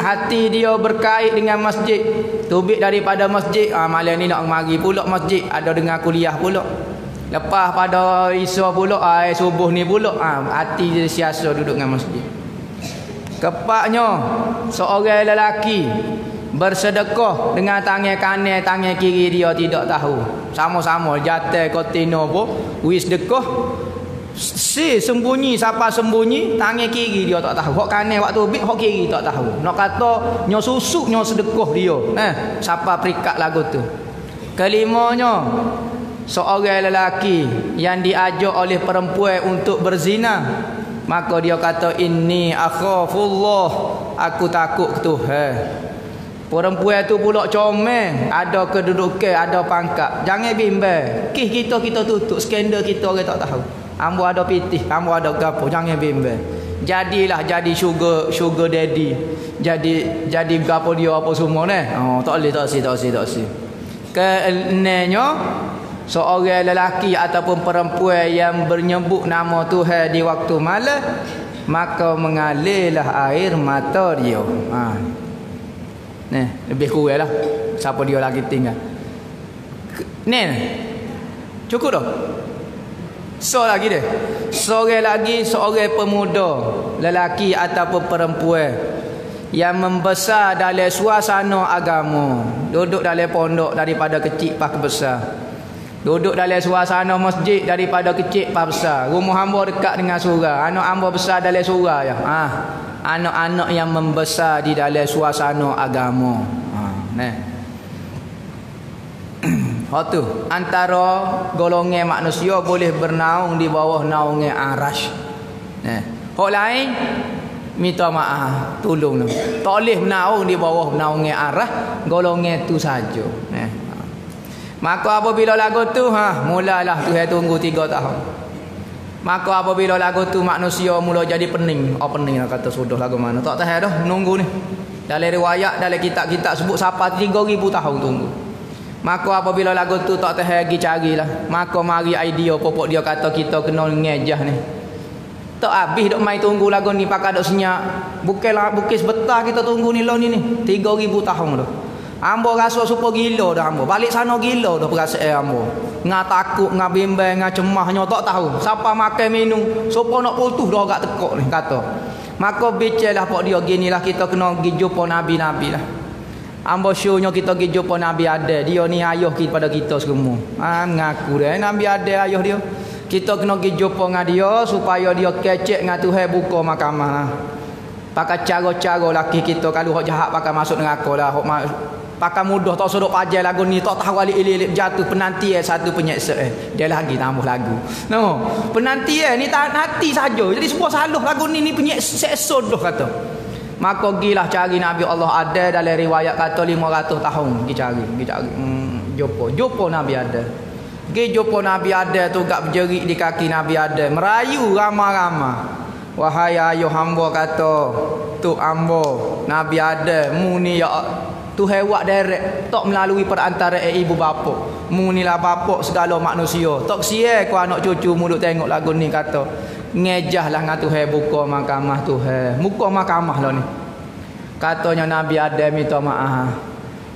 hati dia berkait dengan masjid Tubik daripada masjid ah, Malam ni nak mari pula masjid Ada dengan kuliah pula. Lepas pada isu pula air subuh ni pula ha, hati dia siasa duduk dengan masjid. Kepaknya seorang lelaki bersedekah dengan tangan kanan tangan kiri dia tidak tahu. Sama-sama jatuh kotino pun wis sedekah si sembunyi siapa sembunyi tangan kiri dia tak tahu. Hok kanan waktu bit hok kiri tak tahu. Nak kata nyo susuk nyo sedekah dia. Eh siapa perikat lagu tu. Kelimanya seorang lelaki yang diajak oleh perempuan untuk berzina maka dia kata inni akhafullah aku takut Tuhan perempuan tu pula comel. Ada kedudukan ada pangkat. Jangan bimbang kis kita kita tutup. Skandal kita orang tak tahu. Ambo ada pitih ambo ada gapo. Jangan bimbang jadilah jadi sugar sugar daddy. Jadi jadi gapo dia apa semua ni? Oh tak boleh tak si tak si tak si kenanya seorang lelaki ataupun perempuan yang bernyebut nama Tuhan di waktu malam maka mengalirlah air mata dia. Ha. Ni lebih kurang lah siapa dia lagi tinggal ni cukup dah so lagi dia seorang lagi seorang pemuda lelaki ataupun perempuan yang membesar dalam suasana agama duduk dalam pondok daripada kecil pas besar Duduk dalam suasana masjid daripada kecil pas besar. Rumah hamba dekat dengan surga. Anak hamba besar dalam surga ya. Ha. Anak-anak yang membesar di dalam suasana agama. Ha, nah. Hak (clears throat) tu antara golongan manusia boleh bernaung di bawah naungan arash. Nah. Hak lain minta maaf, tolong. Tak boleh bernaung di bawah naungan arah golongan tu saja. Nah. Maka apabila lagu tu ha mulalah Tuhan tunggu tiga tahun. Maka apabila lagu tu manusia mula jadi pening, oh pening lah kata sudah lagu mana. Tak tahu dah menunggu ni. Dalam riwayat dalam kitab-kitab sebut sampai 3000 tahun tunggu. Maka apabila lagu tu tak tahu lagi carilah. Maka mari idea popok dia kata kita kena ngejah ni. Tak habis dok mai tunggu lagu ni pakai dok senyap. Bukan sebentar kita tunggu ni lo ni ni. 3000 tahun dah. Ambo rasa supo gila dah ambo. Balik sana gila dah perasaan ambo. Ngah takut, ngah bimbang, ngah cemahnya tak tahu. Siapa makan minum, supo nak putus dah agak tekok ni kata. Maka bicara pak dia gini lah kita kena pergi jumpa nabi-nabi lah. Ambo shownya kita pergi jumpa nabi ada. Dia ni ayah kita pada kita semua. Ah ngaku dia nabi ada ayah dia. Kita kena pergi jumpa dengan dia supaya dia kecek dengan Tuhan buka mahkamah. Pakai cara-cara laki kita kalau hok jahat pakai masuk neraka lah. Hok pakai mudah tak sodok pajar lagu ni. Tak tahu alik ilik jatuh penanti eh satu penyeksa eh. Dia lagi tambah lagu. No. Penanti eh ni tak hati saja. Jadi semua salah lagu ni ni penyeksa dah kata. Maka gilah cari Nabi Allah. Ada dalam riwayat kata 500 tahun. Pergi cari pergi cari. Hmm, jumpa. Jumpa Nabi ada. Pergi jumpa Nabi ada tu gak berjerit di kaki Nabi ada. Merayu ramah-ramah. Wahai ayuh hamba kata. Tu hamba Nabi ada. Mu ni ya tu hewak derek tak melalui perantara ibu bapa. Mu ni lah bapa segala manusia. Tak sia ku anak cucu mulut tengok lagu ni kata ngejah lah ngatu he buka mahkamah tu he muka mahkamah lah ni. Katanya Nabi Adam minta maaf.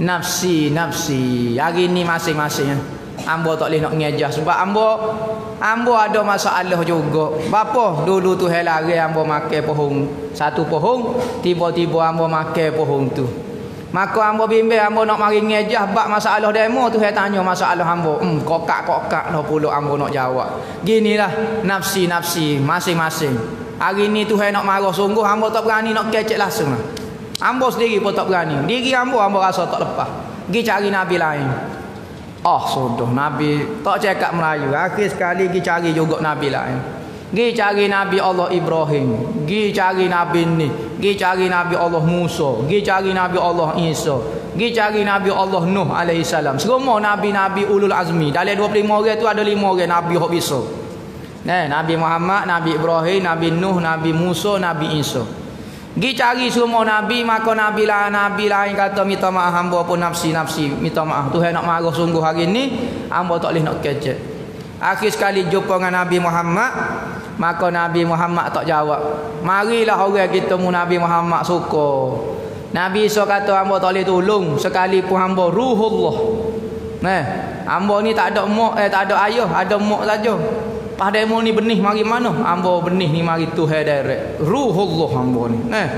Nafsi nafsi hari ni masing-masing ambo tak boleh nak ngejah sebab ambo ambo ada masalah juga. Bapa dulu tu he lari ambo makan pohon satu pohon tiba-tiba ambo makan pohon tu Maka hamba bimbing hamba nak mari ngejah bab masalah demo tu saya tanya masalah hamba. Hmm kokak-kokak lah pula hamba nak jawab. Ginilah nafsi-nafsi masing-masing. Hari ni tu saya nak marah sungguh hamba tak berani nak kecek langsung lah. Hamba sendiri pun tak berani. Diri hamba hamba rasa tak lepas. Gi cari nabi lain. Oh sudah nabi tak cakap Melayu. Akhir sekali gi cari juga nabi lain. Gi cari Nabi Allah Ibrahim, gi cari Nabi ni, gi cari Nabi Allah Musa, gi cari Nabi Allah Isa, gi cari Nabi Allah Nuh alaihi salam. Semua nabi-nabi ulul azmi. Dalam 25 orang tu ada 5 orang nabi hok bisa. Nah, Nabi Muhammad, Nabi Ibrahim, Nabi Nuh, Nabi Musa, Nabi Isa. Gi cari semua nabi maka nabi lah nabi lain kata minta maaf hamba pun nafsi-nafsi minta maaf Tuhan nak marah sungguh hari ni hamba tak boleh nak kecek. Akhir sekali jumpa dengan Nabi Muhammad Maka Nabi Muhammad tak jawab Marilah orang kita mu Nabi Muhammad suka Nabi Isa kata hamba tak boleh tolong Sekalipun hamba ruhullah Nah, hamba ni tak ada mak eh tak ada ayah, ada mak saja. Pada emo ni benih mari mana? Hamba benih ni mari Tuhan direct. Ruhullah hamba ni. Nah,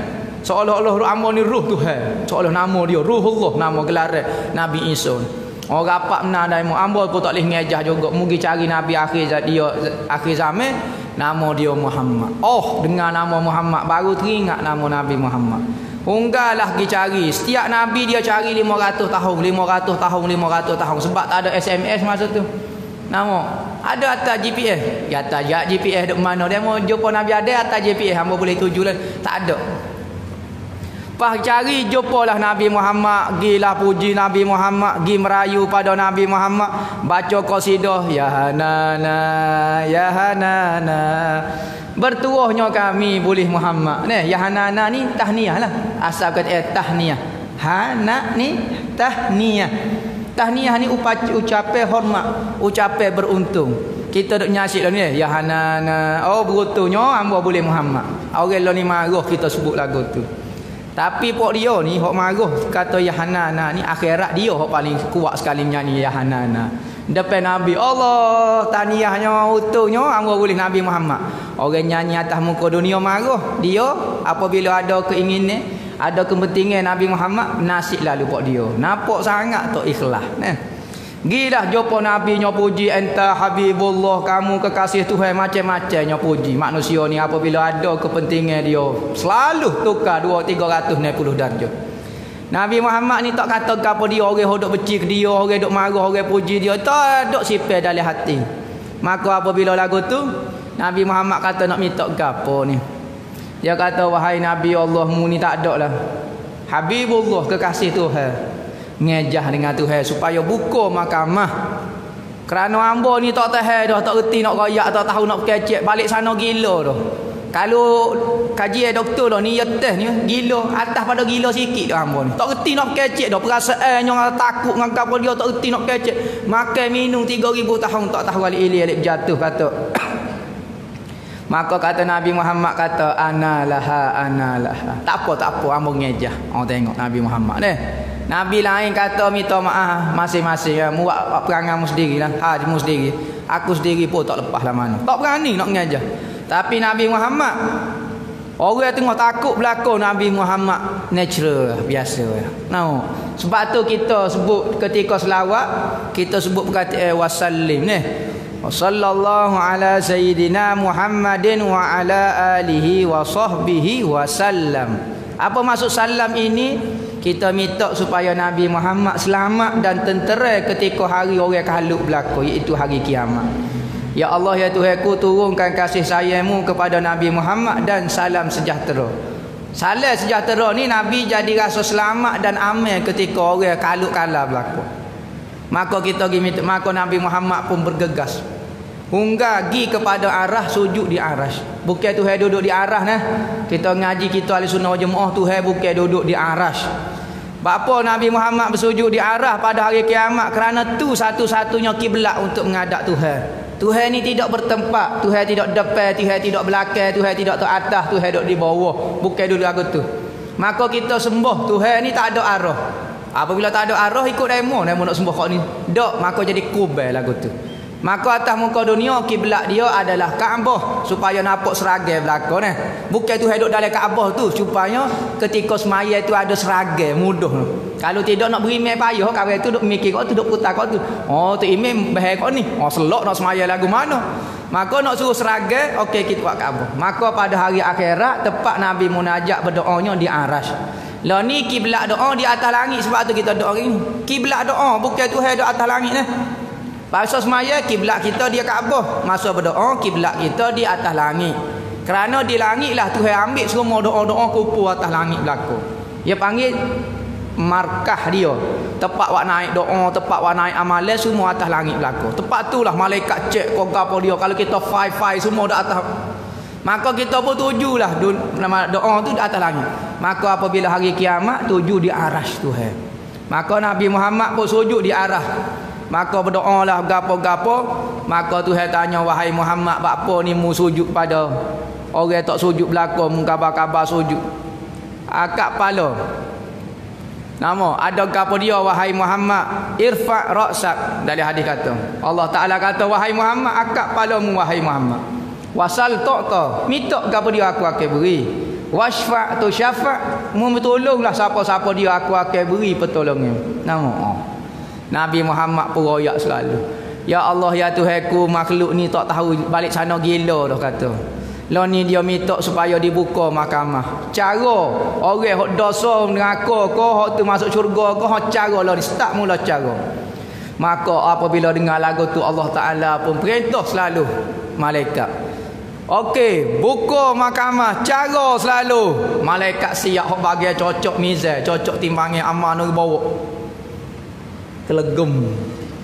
seolah-olah hamba ni ruh Tuhan. Seolah nama dia Ruhullah, nama gelar Nabi Isa. Orang apa benar dah emo hamba pun tak boleh ngejah juga. Mugi cari Nabi akhir dia akhir zaman nama dia Muhammad. Oh, dengan nama Muhammad baru teringat nama Nabi Muhammad. Unggalah pergi cari. Setiap Nabi dia cari 500 tahun, 500 tahun, 500 tahun. Sebab tak ada SMS masa tu. Nama. Ada atas GPS. Ya atas GPS duk mana. Dia mau jumpa Nabi ada atas GPS. Hamba boleh tuju lah. Tak ada. Pas cari jumpalah Nabi Muhammad, gilah puji Nabi Muhammad, gi merayu pada Nabi Muhammad, baca qasidah ya hanana ya hanana. Bertuahnya kami boleh Muhammad. Ni ya hanana ni tahniah lah. Asal kata eh tahniah. Hana ni tahniah. Tahniah ni ucapan hormat, ucapan beruntung. Kita duk nyasyid lah ni ya hanana. Oh beruntungnya hamba boleh Muhammad. Orang ni marah kita sebut lagu tu. Tapi pok dia ni hok marah kata ya hanana ni akhirat dia hok paling kuat sekali menyanyi ya hanana. Depan Nabi Allah taniahnya utuhnya hamba boleh Nabi Muhammad. Orang nyanyi atas muka dunia marah dia apabila ada keinginan ada kepentingan Nabi Muhammad nasib lalu pok dia. Nampak sangat tu ikhlas. Nah. Gilah jumpa Nabi nya puji enta Habibullah kamu kekasih Tuhan macam-macam nya puji. Manusia ni apabila ada kepentingan dia selalu tukar 2 300 90 darjah. Nabi Muhammad ni tak kata apa dia orang hodok beci ke dia, orang dok marah, orang puji dia, tak dok sipel dalam hati. Maka apabila lagu tu Nabi Muhammad kata nak minta gapo ni. Dia kata wahai Nabi Allah mu ni tak ada lah. Habibullah kekasih Tuhan ngejah dengan Tuhan supaya buka mahkamah kerana hamba ni tak tahu dah tak reti nak royak tak tahu nak kecek balik sana gila dah kalau kaji doktor dah ni ya teh ni gila atas pada gila sikit dah hamba ni tak reti nak kecek dah perasaan yang takut dengan kapal dia tak reti nak kecek makan minum 3000 tahun tak tahu alik ili alik jatuh kata (coughs) Maka kata Nabi Muhammad kata analaha analaha. Tak apa tak apa hamba ngejah. Orang tengok Nabi Muhammad ni. Nabi lain kata minta maaf masing-masing ya. Buat perangai sendiri lah. Ha, mu sendiri. Aku sendiri pun tak lepas lah mana. Tak berani nak mengajar. Tapi Nabi Muhammad. Orang tengok takut berlaku Nabi Muhammad natural biasa ya. No. Sebab tu kita sebut ketika selawat. Kita sebut perkataan eh, wasallim ni. Sallallahu ala sayyidina Muhammadin wa ala alihi wa sahbihi wa sallam. Apa maksud salam ini? Kita minta supaya Nabi Muhammad selamat dan tentera ketika hari orang kaluk berlaku iaitu hari kiamat. Ya Allah ya Tuhanku turunkan kasih sayangmu kepada Nabi Muhammad dan salam sejahtera. Salam sejahtera ni Nabi jadi rasa selamat dan aman ketika orang kaluk kala berlaku. Maka kita pergi minta maka Nabi Muhammad pun bergegas. Hingga pergi kepada arah sujud di aras. Bukan Tuhan duduk di arah nah. Kita ngaji kita ahli sunnah jemaah Tuhan bukan duduk di aras. Bapa Nabi Muhammad bersujud di arah pada hari kiamat kerana tu satu-satunya kiblat untuk menghadap Tuhan. Tuhan ni tidak bertempat, Tuhan tidak depan, Tuhan tidak belakang, Tuhan tidak ke atas, Tuhan duduk di bawah. Bukan dulu lagu tu. Maka kita sembah Tuhan ni tak ada arah. Apabila tak ada arah ikut demo, demo nak sembah kau ni. Dok, maka jadi kubel lagu tu. Maka atas muka dunia kiblat dia adalah Kaabah supaya nampak seragai belakang eh. Bukan tu hidup dalam Kaabah tu supaya ketika semaya itu ada seragai mudah. Kalau tidak nak beri mai payah kau tu duk mikir kau tu duk putar kau tu. Oh tu imam bahaya kau ni. Oh selok nak semaya lagu mana? Maka nak suruh seragai okey kita buat Kaabah. Maka pada hari akhirat tepat Nabi munajat berdoanya di Arash. Lah ni kiblat doa di atas langit sebab tu kita doa ni. Kiblat doa bukan tu hidup atas langit ni. Pasal semaya kiblat kita dia Kaabah. Masa berdoa kiblat kita di atas langit. Kerana di langit lah Tuhan ambil semua doa-doa kupu atas langit belakang. Dia panggil markah dia. Tempat wak naik doa, tempat wak naik amalan semua atas langit belakang. Tempat tu lah malaikat cek kau apa dia. Kalau kita five-five semua dah atas Maka kita pun tujulah doa tu di atas langit. Maka apabila hari kiamat tuju di aras Tuhan. Maka Nabi Muhammad pun sujud di arah Maka berdoalah gapo-gapo, maka Tuhan tanya wahai Muhammad, apa ni mu sujud pada orang tak sujud belakang, mu kabar-kabar sujud. Akak pala. Nama ada gapo dia wahai Muhammad, irfa ra'sak dari hadis kata. Allah Taala kata wahai Muhammad, akak pala mu wahai Muhammad. Wasal ta'ta, minta gapo dia aku akan beri. Wasfa' tu syafa' mu tolonglah siapa-siapa dia aku akan beri pertolongan. Nama. Oh. Nabi Muhammad pun royak selalu. Ya Allah ya Tuhanku makhluk ni tak tahu balik sana gila dah kata. Lo ni dia minta supaya dibuka mahkamah. Cara orang hok dosa neraka ko hok tu masuk syurga ko hok cara lo start mula cara. Maka apabila dengar lagu tu Allah Taala pun perintah selalu malaikat. Okey, buka mahkamah cara selalu. Malaikat siap hok bagi cocok mizan, cocok timbangan amal nak bawa kelegem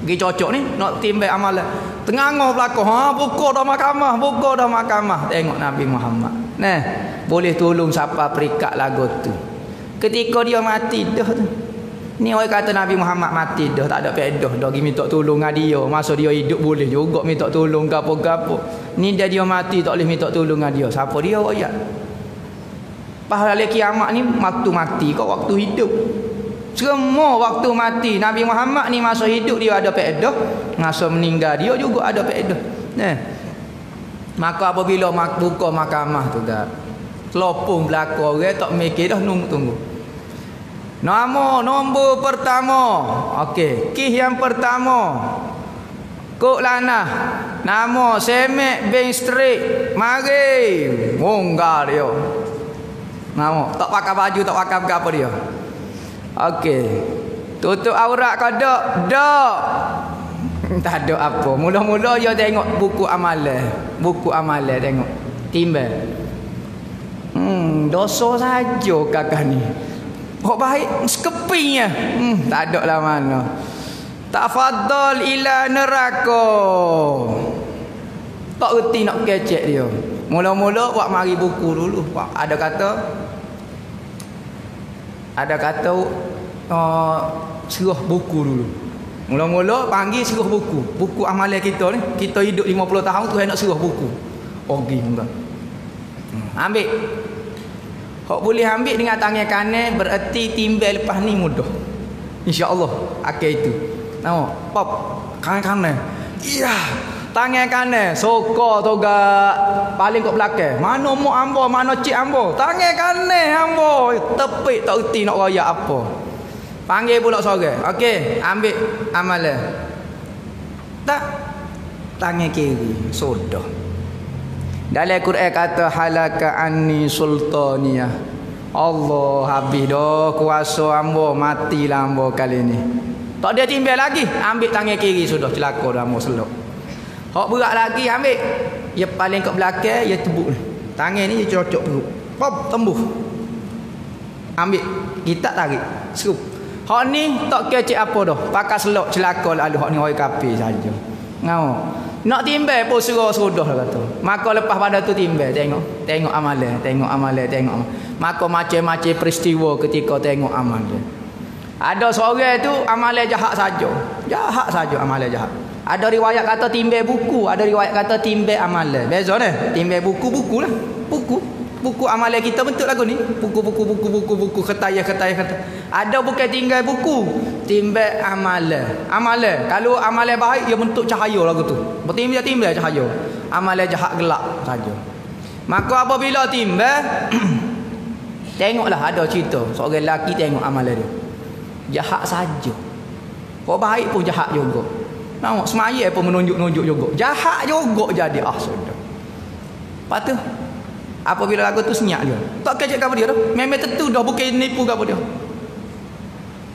pergi cocok ni nak timbang amalan. Tengah belakang ha buka dah mahkamah buka dah mahkamah. Tengok Nabi Muhammad. Nah boleh tolong siapa perikat lagu tu. Ketika dia mati dah tu. Ni orang kata Nabi Muhammad mati dah tak ada pedah dah pergi minta tolong dengan dia. Masa dia hidup boleh juga minta tolong gapo-gapo. Ni dia dia mati tak boleh minta tolong dengan dia. Siapa dia royak? Pahala kiamat ni waktu mati kau waktu hidup semua waktu mati Nabi Muhammad ni masa hidup dia ada faedah, masa meninggal dia juga ada faedah. Nah. Maka apabila mak buka mahkamah tu gak. Telopong belaka orang tak mikir dah nunggu tunggu. Nama nombor pertama. Okey, kih yang pertama. Kok lana. Nama Semek bin Street. Mari. Munggar dia. Nama tak pakai baju tak pakai apa dia. Okey. Tutup aurat kau dak? Dak. Tak ada apa. Mula-mula dia tengok buku amalan. Buku amalan tengok. Timbal. Hmm, dosa saja kakak ni. Kok baik sekepinya. Hmm, tak ada lah mana. Tafadhal ila neraka. Tak reti nak kecek dia. Mula-mula buat mari buku dulu. Ada kata ada kata uh, serah buku dulu. Mula-mula panggil serah buku. Buku amalan kita ni kita hidup 50 tahun tu nak serah buku. Pergi muka hmm. ambil. Kau boleh ambil dengan tangan kanan bererti timbal lepas ni mudah. insyaAllah akhir itu. Nampak pop kanan kanan iya Tangan kanan Sokor toga Paling kat belakang. Mana mu ambo Mana cik ambo. Tangan kanan ambo. Tepik tak reti nak raya apa. Panggil pula sore Okey Ambil amalan. Tak. Tangan kiri Sudah Dalam Quran kata Halaka anni sultaniyah. Allah habis dah Kuasa ambo Matilah ambo kali ni. Tak dia timbal lagi. Ambil tangan kiri Sudah celaka dah ambo selok Hak berat lagi ambil. Dia paling kat belakang, dia tebuk ni. Tangan ni dia cocok perut. Pop, tembuh. Ambil. Kita tarik. Serup. Hak ni tak kecek apa dah. Pakai selok celaka lalu hak ni orang kafir saja. Ngau. Nak timbal pun suruh sudah lah kata. Maka lepas pada tu timbal tengok. Tengok amalan, tengok amalan, tengok amalan. Maka macam-macam peristiwa ketika tengok amalan. Ada seorang tu amalan jahat saja. Jahat saja amalan jahat. Ada riwayat kata timbe buku, ada riwayat kata timbe amalan. Beza ni. Timbe buku buku lah. Buku. Buku amalan kita bentuk lagu ni. Buku buku buku buku buku ketayah ketayah kata. Ada bukan tinggal buku, timbe amalan. Amalan. Kalau amalan baik dia bentuk cahaya lagu tu. Bertimbe timbe cahaya. Amalan jahat gelap saja. Maka apabila timbe (clears throat) tengoklah ada cerita seorang lelaki tengok amalan dia. Jahat saja. Kau baik pun jahat juga. Nampak semaya pun menunjuk-nunjuk juga. Jahat juga jadi ah sudah. Lepas tu apabila lagu tu senyap dia. Tak kecek apa dia tu. Memang tentu dah bukan nipu apa dia.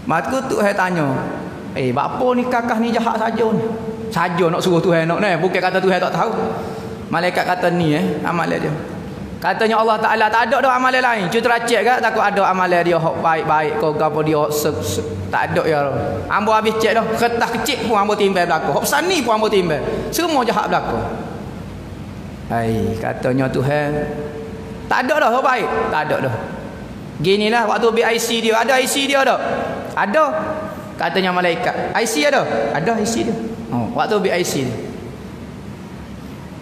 Maka tu saya tanya, "Eh, apa ni kakak ni jahat saja ni? saja nak suruh Tuhan nak ni bukan kata Tuhan tak tahu malaikat kata ni eh amalan dia katanya Allah Taala tak ada dah amalan lain. Cuba teracik ke? Takut ada amalan dia hok baik-baik kau gapo dia hok se, se, tak ada ya ambo habis cek dah kertas kecil pun ambo timbal belaka hok sani pun ambo timbal. Semua jahat belaka hai katanya Tuhan tak ada dah hok baik. Tak ada dah. Ginilah waktu BIC dia. Ada IC dia dah ada. Katanya malaikat IC ada? Ada IC dia. Oh waktu BIC dia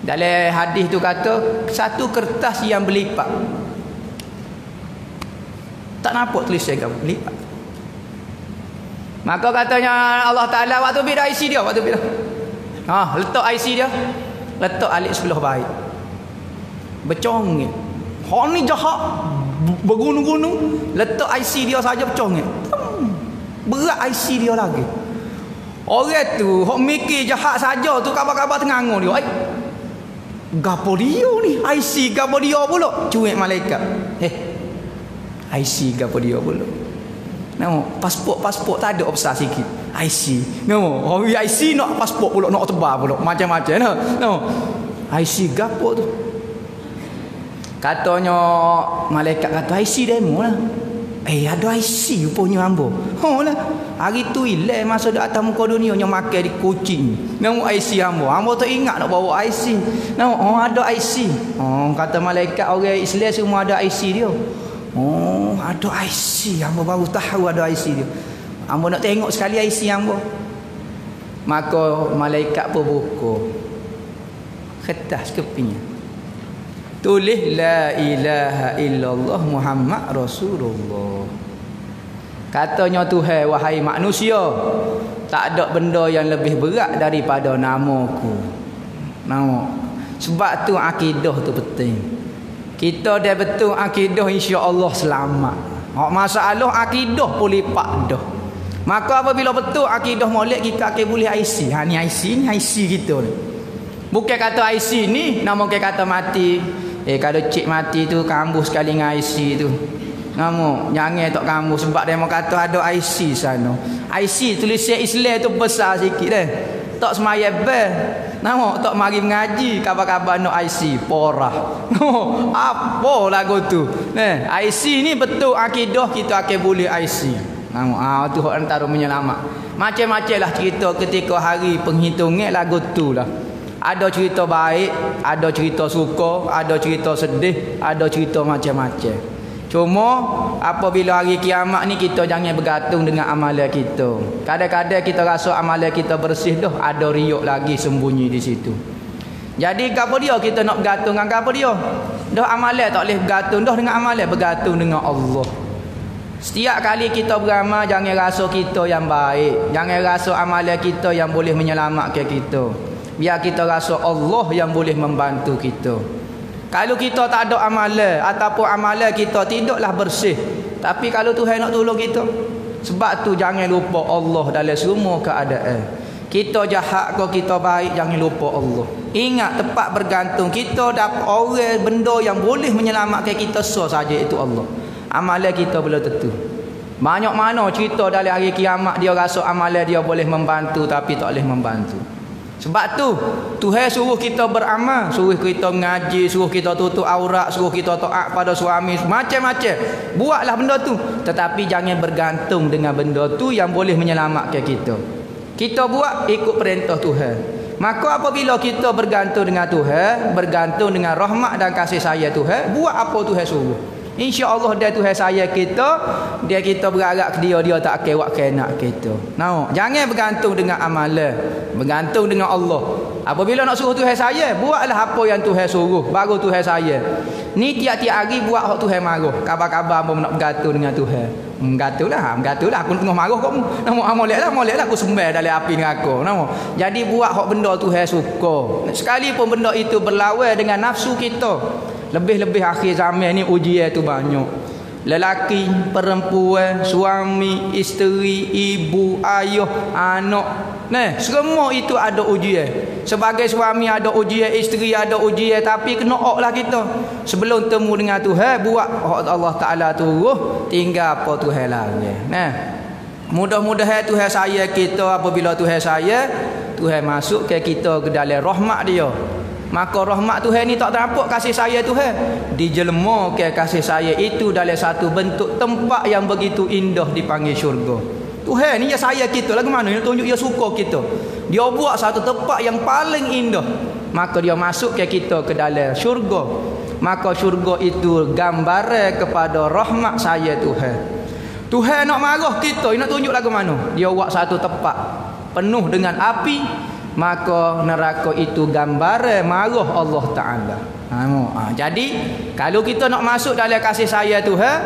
dalam hadis tu kata satu kertas yang berlipat. Tak nampak tulisan kamu berlipat. Maka katanya Allah Taala waktu bila IC dia waktu bila. Ha, letak IC dia. Letak alik sebelah baik. Bercongit. Hak ni jahat. Bergunung-gunung. Letak IC dia saja bercongit. Berat IC dia lagi. Orang tu hok mikir jahat saja tu kabar-kabar tengah dia. Eh, Gapo dia ni? IC gapo dia pula? Cuik malaikat. Eh. IC gapo dia pula? Nampak pasport-pasport tak ada opsa sikit. IC. Nampak oh IC nak pasport pula nak tebal pula macam-macam nah. Nampak IC gapo tu? Katanya malaikat kata IC demo lah. Eh ada IC rupanya ambo. Oh lah. Hari tu ilah masa di atas muka dunia yang makan di kucing. Namu IC ambo. Ambo tu ingat nak bawa IC. Namu oh ada IC. Oh kata malaikat orang Islam semua ada IC dia. Oh ada IC. Ambo baru tahu ada IC dia. Ambo nak tengok sekali IC ambo. Maka malaikat pun buka. Kertas kepinya tulis la ilaha illallah Muhammad Rasulullah. Katanya Tuhan wahai manusia tak ada benda yang lebih berat daripada namaku. Nama sebab tu akidah tu penting. Kita dah betul akidah insya-Allah selamat. Hak masalah akidah pun lipat dah. Maka apabila betul akidah molek kita akan boleh IC ha ni IC ni IC kita ni. Bukan kata IC ni nama kata mati Eh kalau cik mati tu kambuh sekali dengan IC tu. Kamu jangan tak kamu sebab dia mau kata ada IC sana. IC tulisan Islam tu besar sikit dah. Tak semaya bel. Nama tak mari mengaji kabar-kabar no IC porah. (laughs) Apa lagu tu? Nah, IC ni betul akidah kita akan boleh IC. Nama ah tu antara menyelamat. Macam-macam lah cerita ketika hari penghitungan lagu tu lah. Ada cerita baik, ada cerita suka, ada cerita sedih, ada cerita macam-macam. Cuma apabila hari kiamat ni kita jangan bergantung dengan amalan kita. Kadang-kadang kita rasa amalan kita bersih dah, ada riuk lagi sembunyi di situ. Jadi apa dia kita nak bergantung dengan apa dia? Dah amalan tak boleh bergantung dah dengan amalan, bergantung dengan Allah. Setiap kali kita beramal jangan rasa kita yang baik, jangan rasa amalan kita yang boleh menyelamatkan kita biar kita rasa Allah yang boleh membantu kita. Kalau kita tak ada amalan ataupun amalan kita tidaklah bersih tapi kalau Tuhan nak tolong kita sebab tu jangan lupa Allah dalam semua keadaan. Kita jahat ke kita baik jangan lupa Allah. Ingat tempat bergantung kita dapat orang benda yang boleh menyelamatkan kita so saja itu Allah. Amalan kita belum tentu. Banyak mana cerita dalam hari kiamat dia rasa amalan dia boleh membantu tapi tak boleh membantu sebab tu Tuhan suruh kita beramal, suruh kita mengaji, suruh kita tutup aurat, suruh kita taat pada suami, macam-macam. Buatlah benda tu, tetapi jangan bergantung dengan benda tu yang boleh menyelamatkan kita. Kita buat ikut perintah Tuhan. Maka apabila kita bergantung dengan Tuhan, bergantung dengan rahmat dan kasih sayang Tuhan, buat apa Tuhan suruh. InsyaAllah dia Tuhan saya kita Dia kita berharap ke dia Dia tak akan buat kenak kita. No. Jangan bergantung dengan amalan Bergantung dengan Allah. Apabila nak suruh Tuhan saya Buatlah apa yang Tuhan suruh Baru Tuhan saya. Ni tiap-tiap hari buat hak Tuhan marah. Kabar-kabar apa nak bergantung dengan Tuhan. Menggantung lah Menggantung lah Aku tengah marah kau Nama amolek lah Amolek lah aku sembah dalam api neraka. Nama Jadi buat hak benda Tuhan suka. Sekalipun benda itu berlawan dengan nafsu kita lebih-lebih akhir zaman ni ujian tu banyak. Lelaki, perempuan, suami, isteri, ibu, ayah, anak. Nah, semua itu ada ujian. Sebagai suami ada ujian, isteri ada ujian tapi kena oklah kita. Sebelum temu dengan Tuhan, buat Allah Taala turuh, tinggal apa Tuhan lagi. Nah. Mudah-mudahan Tuhan saya kita apabila Tuhan saya Tuhan masuk ke kita ke dalam rahmat dia maka rahmat Tuhan ni tak terampuk kasih saya Tuhan. Dijelma ke kasih saya itu dalam satu bentuk tempat yang begitu indah dipanggil syurga. Tuhan ni ya saya kita. Lagu mana? Dia tunjuk dia suka kita. Dia buat satu tempat yang paling indah. Maka dia masuk ke kita ke dalam syurga. Maka syurga itu gambaran kepada rahmat saya Tuhan. Tuhan nak marah kita. Nak tunjuk lagu mana? Dia buat satu tempat penuh dengan api maka neraka itu gambaran marah Allah Taala. Ha, ha, jadi kalau kita nak masuk dalam kasih saya Tuhan,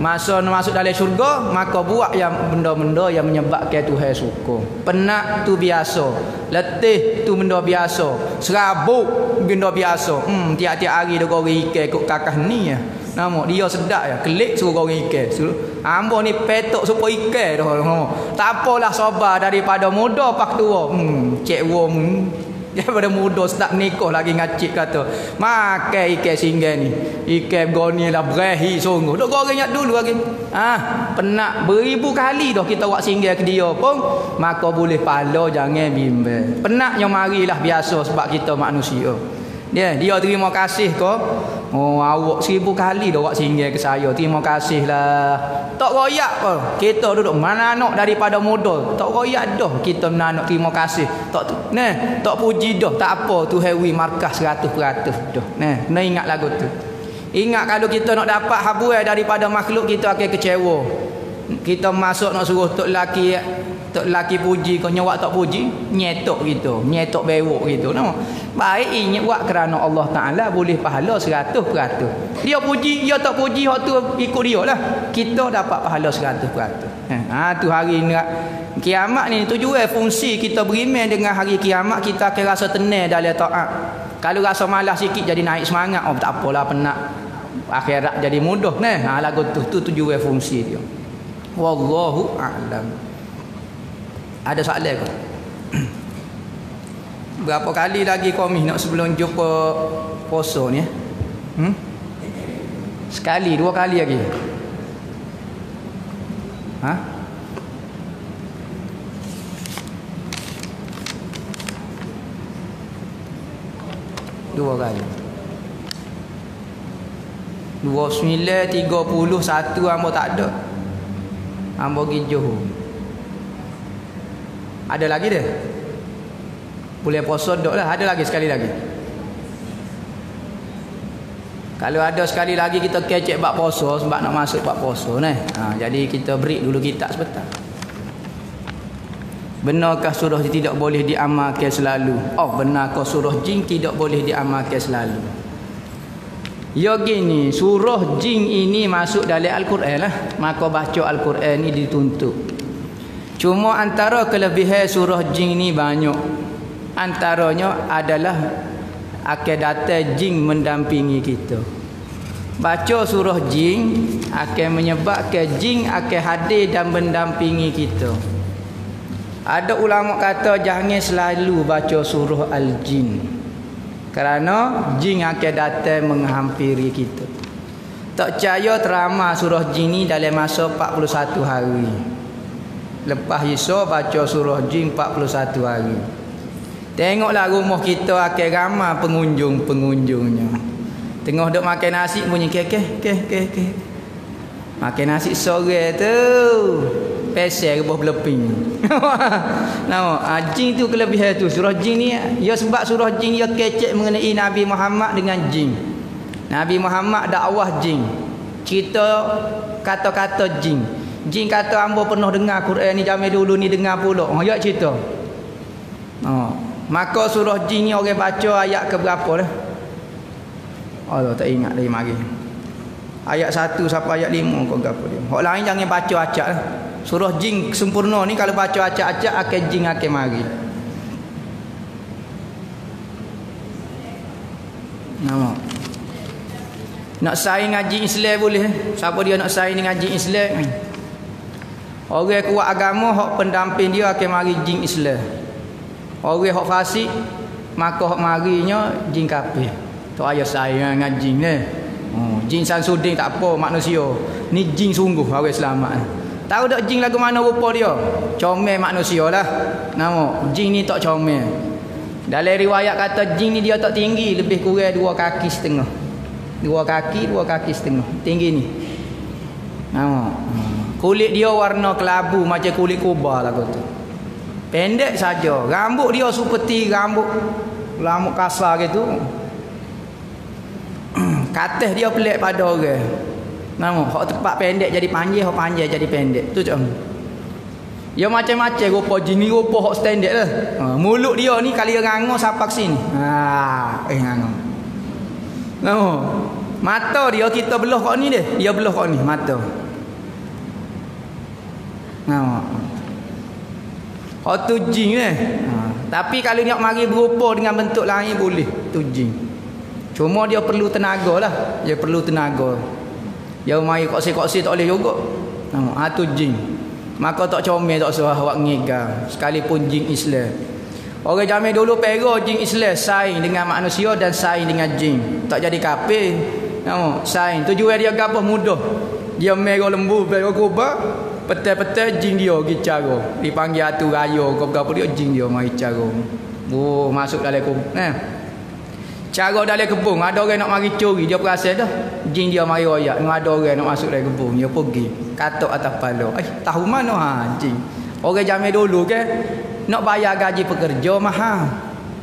masa nak masuk dalam syurga, maka buat yang benda-benda yang menyebabkan Tuhan suka. Penat tu biasa, letih tu benda biasa, serabut benda biasa. Hmm, tiap-tiap hari dia goreng ikan kok kakak ni ya. Nama dia sedap ya. Kelik suruh goreng ikan. Suruh ambo ni petok supo ikan dah. Tak apalah sabar daripada muda pak tua. Hmm, cek wong (laughs) daripada muda start nikah lagi ngacik kata. Makan ikan singgah ni. Ikan goni lah berahi sungguh. Dok goreng dulu lagi. Ah, penat beribu kali dah kita buat singgah ke dia pun maka boleh pala jangan bimbang. Penatnya marilah biasa sebab kita manusia. Dia dia terima kasih kau Oh awak seribu kali dah awak singgah ke saya. Terima kasih lah. Tak royak apa. Kita duduk mana nak daripada muda. Tak royak dah. Kita nak terima kasih. Tak tu. Tak puji dah. Tak apa. Tu hewi markas seratus peratus dah. Nah, kena ingat lagu tu. Ingat kalau kita nak dapat habuai daripada makhluk kita akan kecewa. Kita masuk nak suruh tok laki tok laki puji kau nyawak tak puji nyetok gitu nyetok bewok gitu. No baik ini buat kerana Allah Taala boleh pahala 100% dia puji dia tak puji hak tu ikut dia lah. Kita dapat pahala 100% ha tu hari ni kiamat ni tujuan fungsi kita beriman dengan hari kiamat kita akan rasa tenang dalam taat. Kalau rasa malas sikit jadi naik semangat. Oh tak apalah penat. Akhirat jadi mudah nah. Ha lagu tu tu tujuan fungsi dia. Wallahu a'lam ada soalan ke? Berapa kali lagi kami nak sebelum jumpa poso ni? Eh? Hmm? Sekali, dua kali lagi. Ha? Dua kali. Dua sembilan, tiga puluh, satu Ambo tak ada. Ambo pergi Johor. Ada lagi dia? Boleh puasa dok lah. Ada lagi sekali lagi. Kalau ada sekali lagi kita kecek bab puasa sebab nak masuk bab puasa ni. Ha, jadi kita break dulu kita sebentar. Benarkah surah tidak boleh diamalkan selalu? Oh, benarkah surah jin tidak boleh diamalkan selalu? Ya gini, surah jin ini masuk dalam Al-Quran lah. Maka baca Al-Quran ini dituntut. Cuma antara kelebihan surah jin ni banyak. Antaranya adalah akan datang jin mendampingi kita. Baca surah jin akan menyebabkan jin akan hadir dan mendampingi kita. Ada ulama kata jangan selalu baca surah al-jin. Kerana jin akan datang menghampiri kita. Tak percaya terama surah jin ni dalam masa 41 hari. Lepas Isa baca surah jin 41 hari. Tengoklah rumah kita akan ramai pengunjung-pengunjungnya. Tengah duk makan nasi bunyi ke ke ke ke ke. Makan nasi sore tu. Pesel rebah beleping. (laughs) Nama ah, jin tu kelebihan tu. Surah jin ni ya sebab surah jin ya kecek mengenai Nabi Muhammad dengan jin. Nabi Muhammad dakwah jin. Cerita kata-kata jin. Jin kata ambo pernah dengar Quran ni zaman dulu ni dengar pula. Ha ya cerita. Ha. Maka surah jin ni orang baca ayat ke berapa dah? Allah tak ingat lagi mari. Ayat 1 sampai ayat 5 kau gapo dia. Hak lain jangan baca acak lah. Surah jin sempurna ni kalau baca acak-acak akan jin akan mari. Nama. Nak saing ngaji Islam boleh. Siapa dia nak saing ngaji Islam? Orang kuat agama hak pendamping dia akan mari jin Islam. Orang hak fasik maka hak marinya jin kafir. Tu ayah saya dengan jin ni. Oh, jin Samsudin tak apa manusia. Ni jin sungguh orang selamat. Tahu tak jin lagu mana rupa dia? Comel manusia lah. Nama jin ni tak comel. Dalam riwayat kata jin ni dia tak tinggi, lebih kurang dua kaki setengah. Dua kaki, dua kaki setengah. Tinggi ni. Nama. Kulit dia warna kelabu macam kulit kubah lah kata. Pendek saja. Rambut dia seperti rambut rambut kasar gitu. (clears throat) Katih dia pelik pada orang. Nama hak tempat pendek jadi panjang, hak panjang jadi pendek. Tu cak. Ya macam-macam rupa jini rupa hak standard lah. Ha, mulut dia ni kali ngangor sapak sini. Ha, eh ngangor. Nama mata dia kita belah kau ni deh. Dia belah kau ni mata. Nama. Hak tu jin eh. Ha, tapi kalau nak mari berupa dengan bentuk lain boleh. Tu jin. Cuma dia perlu tenaga lah. Dia perlu tenaga. Yang mai koksi-koksi tak boleh juga. Ha tu jin. Maka tak comel tak suah awak ngiga sekalipun jin Islam. Orang zaman dulu pera jin Islam saing dengan manusia dan saing dengan jin. Tak jadi kafir. Nama saing tujuan dia gapo mudah. Dia merah lembu pera kubah. Petai-petai jin dia pergi cara. Dipanggil atu raya ke apa dia jin dia mai cara. Oh masuk dalam kubah. Nah. Cara dalam kebun ada orang nak mari curi dia perasa dah. Jin dia mari royak. Ada orang nak masuk dalam kebun dia pergi. Katok atas kepala. Eh tahu mana ha jin. Orang zaman dulu ke nak bayar gaji pekerja mahal.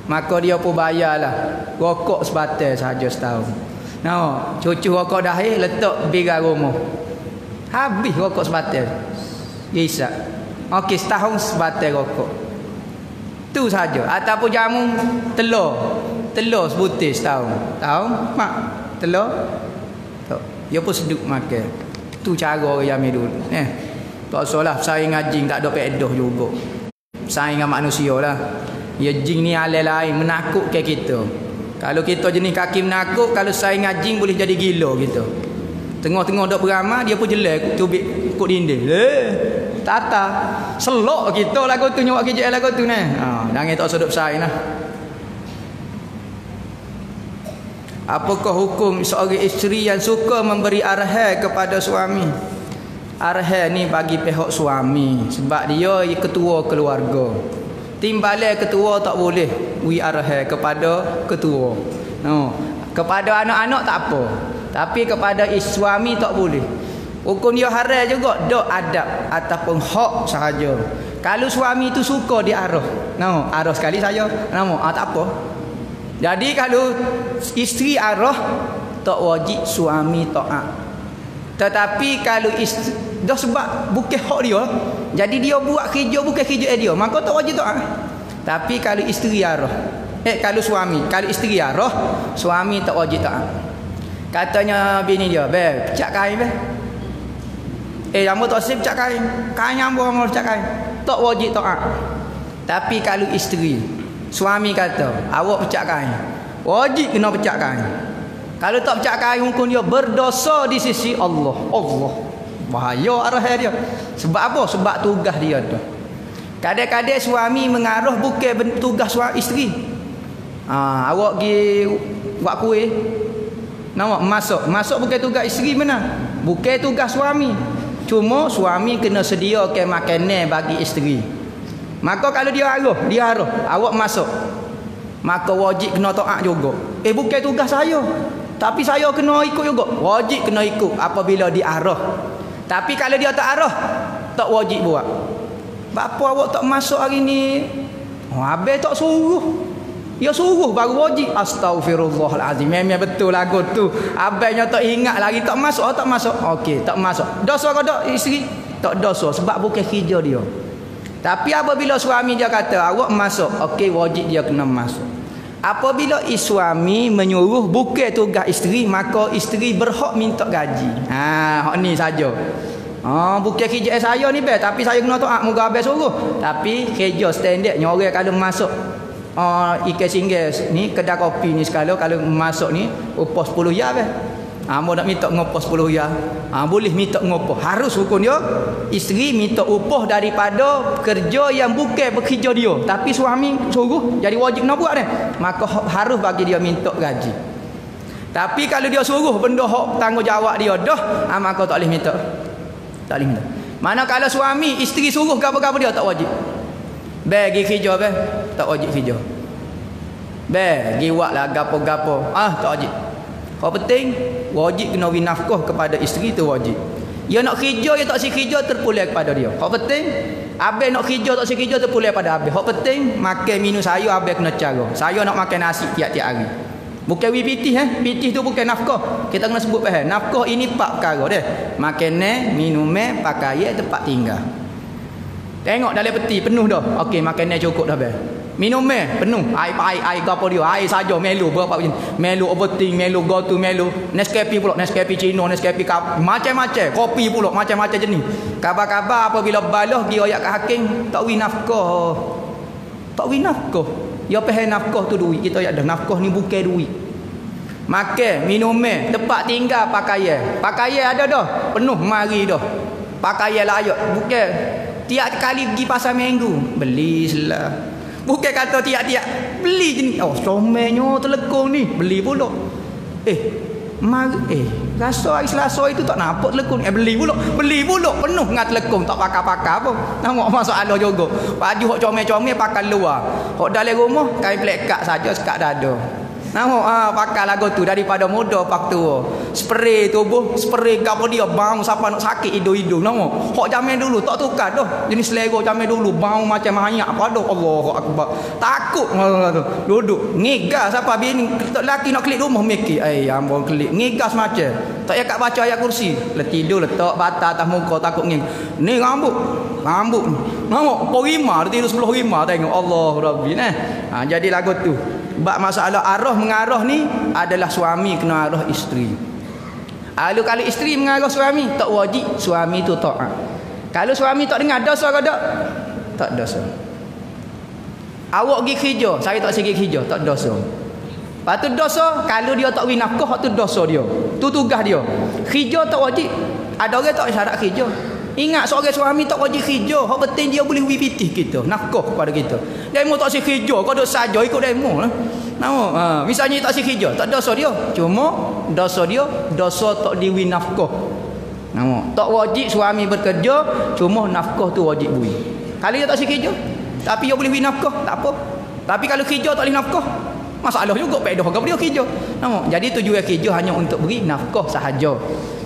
Maka dia pun bayarlah. Rokok sebatas saja setahun. Nah, cucu rokok dah eh letak bigar rumah. Habis rokok sebatas. Gisa. Okey setahun sebatas rokok. Tu saja. Ataupun jamu telur telur sebutir setahun. Tahu? Mak, telur. Tak. Dia pun seduk makan. Tu cara orang Yamin dulu. Eh. Tak usahlah saing dengan jin tak ada pedoh juga. Saing dengan manusia lah. Ya jin ni alai lain menakutkan kita. Kalau kita jenis kaki menakut, kalau saing dengan jin boleh jadi gila kita. Tengah-tengah dok beramal, dia pun jelek tubik kut dinding. Eh. Tata. Selok kita lagu tu nyawak kerja lagu tu ni. Ha, jangan tak sedap saing lah. Apakah hukum seorang isteri yang suka memberi arahan kepada suami? Arahan ni bagi pihak suami sebab dia ketua keluarga. Timbalan ketua tak boleh beri arahan kepada ketua. No. Kepada anak-anak tak apa. Tapi kepada suami tak boleh. Hukum dia haram juga dok adab ataupun hak sahaja. Kalau suami tu suka dia arah. No, arah sekali saja. Nama ah, tak apa. Jadi kalau isteri arah tak wajib suami taat. Tetapi kalau isteri dah sebab bukan hak dia, jadi dia buat kerja bukan kerja dia, maka tak wajib taat. Tapi kalau isteri arah, eh kalau suami, kalau isteri arah, suami tak wajib taat. Katanya bini dia, "Be, pecak kain be." Eh, yang tak sip pecak kain. Kain nyambung mau pecak kain. Tak wajib taat. Tapi kalau isteri Suami kata, awak pecah kain. Wajib kena pecah kain. Kalau tak pecah kain hukum dia berdosa di sisi Allah. Allah. Bahaya arah dia. Sebab apa? Sebab tugas dia tu. Kadang-kadang suami mengaruh bukan tugas suami isteri. Ha, awak pergi buat kuih. Nama masuk. Masuk bukan tugas isteri mana? Bukan tugas suami. Cuma suami kena sediakan makanan bagi isteri. Maka kalau dia arah, dia arah, awak masuk. Maka wajib kena taat juga. Eh bukan tugas saya. Tapi saya kena ikut juga. Wajib kena ikut apabila dia arah. Tapi kalau dia tak arah, tak wajib buat. Bapa awak tak masuk hari ni? Oh, habis tak suruh. Ya suruh baru wajib. Astagfirullahalazim. Memang betul lagu tu. Abangnya tak ingat lagi tak masuk, oh, tak masuk. Okey, tak masuk. Dosa ke tak isteri? Tak dosa sebab bukan kerja dia. Tapi apabila suami dia kata awak masuk, okey wajib dia kena masuk. Apabila suami menyuruh bukan tugas isteri, maka isteri berhak minta gaji. Ha, hak ni saja. Ha, bukan kerja saya ni be, tapi saya kena taat muka habis suruh. Tapi kerja standard nyorang kalau masuk uh, ikan singgah ni kedai kopi ni sekali kalau masuk ni upah 10 ya be. Ha, mau nak minta ngopah 10 ya. Ha, boleh minta ngopah. Harus hukum dia. Isteri minta upah daripada kerja yang bukan bekerja dia. Tapi suami suruh. Jadi wajib nak buat ni. Maka harus bagi dia minta gaji. Tapi kalau dia suruh benda hak tanggungjawab dia dah. Ha, maka tak boleh minta. Tak boleh minta. Mana kalau suami isteri suruh gapo-gapo dia tak wajib. Bagi kerja be, tak wajib kerja. Be, gi buat lah gapo-gapo. Ah, tak wajib. Kau penting wajib kena beri nafkah kepada isteri tu wajib. Dia nak kerja, dia tak si kerja terpulang kepada dia. Kau penting Abang nak kerja tak si kerja terpulang pada abang. Kau penting makan minum saya abang kena cara. Saya nak makan nasi tiap-tiap hari. Bukan we pitih eh. Pitih tu bukan nafkah. Kita kena sebut faham. Nafkah ini empat perkara dia. Makan minum pakaian, tempat tinggal. Tengok dalam peti penuh dah. Okey, makan cukup dah bel. Minum meh penuh. Air air air gapo dia? Air saja melu berapa jenis. Melu Ovaltine, melu Gotu, melu Nescafe pula, Nescafe Cino, Nescafe macam-macam. Kopi pula macam-macam jenis. Kabar-kabar apabila baloh dia ayat ke hakim tak wi nafkah. Tak wi nafkah. Ya pahal nafkah tu duit. Kita ada nafkah ni bukan duit. Makan, minum, tempat tinggal, pakaian. Pakaian ada dah. Penuh mari dah. Pakaian layak. Bukan tiap kali pergi pasar minggu. Beli selah. Bukan kata tiap-tiap. Beli je ni. Oh, somenyo telekong ni. Beli pula. Eh, mari. Eh, rasa hari selasa itu tak nampak telekong. Eh, beli pula. Beli pula. Penuh dengan telekong. Tak pakar-pakar apa. Nampak masalah juga. Baju hok comel-comel pakai luar. Hok dalam rumah kain plekat saja sekat dada. Nampak ah pakai lagu tu daripada muda pak tua. Spray tubuh, spray gapo dia bau siapa nak sakit hidung-hidung nampak. Hok jamin dulu tak tukar dah. Jenis selego jamin dulu bau macam banyak apa dah Allahu akbar. Takut tu. Duduk ngigas siapa bini laki nak klik rumah mikir. Ai ambon klik ngigas macam. Tak payah kat baca ayat kursi. Let tidur letak bata atas muka takut nging. Ni rambut. Rambut. Nampak porima dia tidur sebelah rima tengok Allah Rabbi nah. Ha, jadi lagu tu. Bab masalah arah mengarah ni adalah suami kena arah isteri. Kalau kalau isteri mengarah suami tak wajib suami tu taat. Kalau suami tak dengar dosa ke tak? Tak dosa. Awak pergi kerja, saya tak pergi kerja, tak dosa. Lepas tu dosa, kalau dia tak win nafkah, tu dosa dia. Tu tugas dia. Kerja tak wajib. Ada orang tak syarat kerja. Ingat seorang suami tak wajib kerja. Hak penting dia boleh wipitih kita. Nafkah kepada kita. Demo tak si kerja. Kau duduk saja ikut demo lah. Nama, ha, misalnya tak si kerja. Tak dosa dia. Cuma dosa dia. Dosa tak diwi nafkah. Nama, tak wajib suami bekerja. Cuma nafkah tu wajib bui. Kalau dia tak si kerja. Tapi dia boleh win nafkah. Tak apa. Tapi kalau kerja tak boleh nafkah. Masalah juga. Pedoh ke dia kerja. Nama, jadi tujuan kerja hanya untuk beri nafkah sahaja.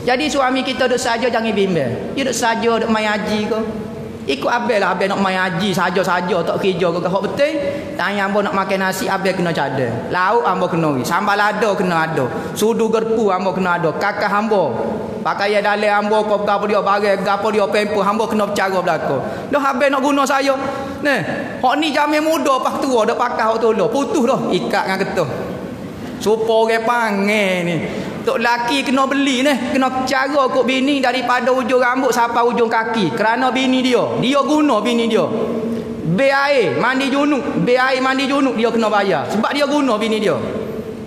Jadi suami kita duduk saja jangan bimbel. Dia duduk saja duduk main haji ke. Ikut abel lah abel nak main haji saja-saja tak kerja ke hak betul. Tanya ambo nak makan nasi abel kena cadar. Lauk ambo kena wi. Sambal ada kena ada. Sudu gerpu ambo kena ada. Kakak ambo. Pakai ya dalam ambo kau gapo dia bagi gapo dia pempu ambo kena bercara belaka. Dah abel nak guna saya. Nah, hak ni jamin muda pak tua dak pakai hak tu lo. Putus dah ikat dengan ketuh. Supaya orang panggil ni. Tok laki kena beli ni, kena cara kok bini daripada ujung rambut sampai ujung kaki. Kerana bini dia, dia guna bini dia. Be air mandi junuk, be air mandi junuk dia kena bayar sebab dia guna bini dia.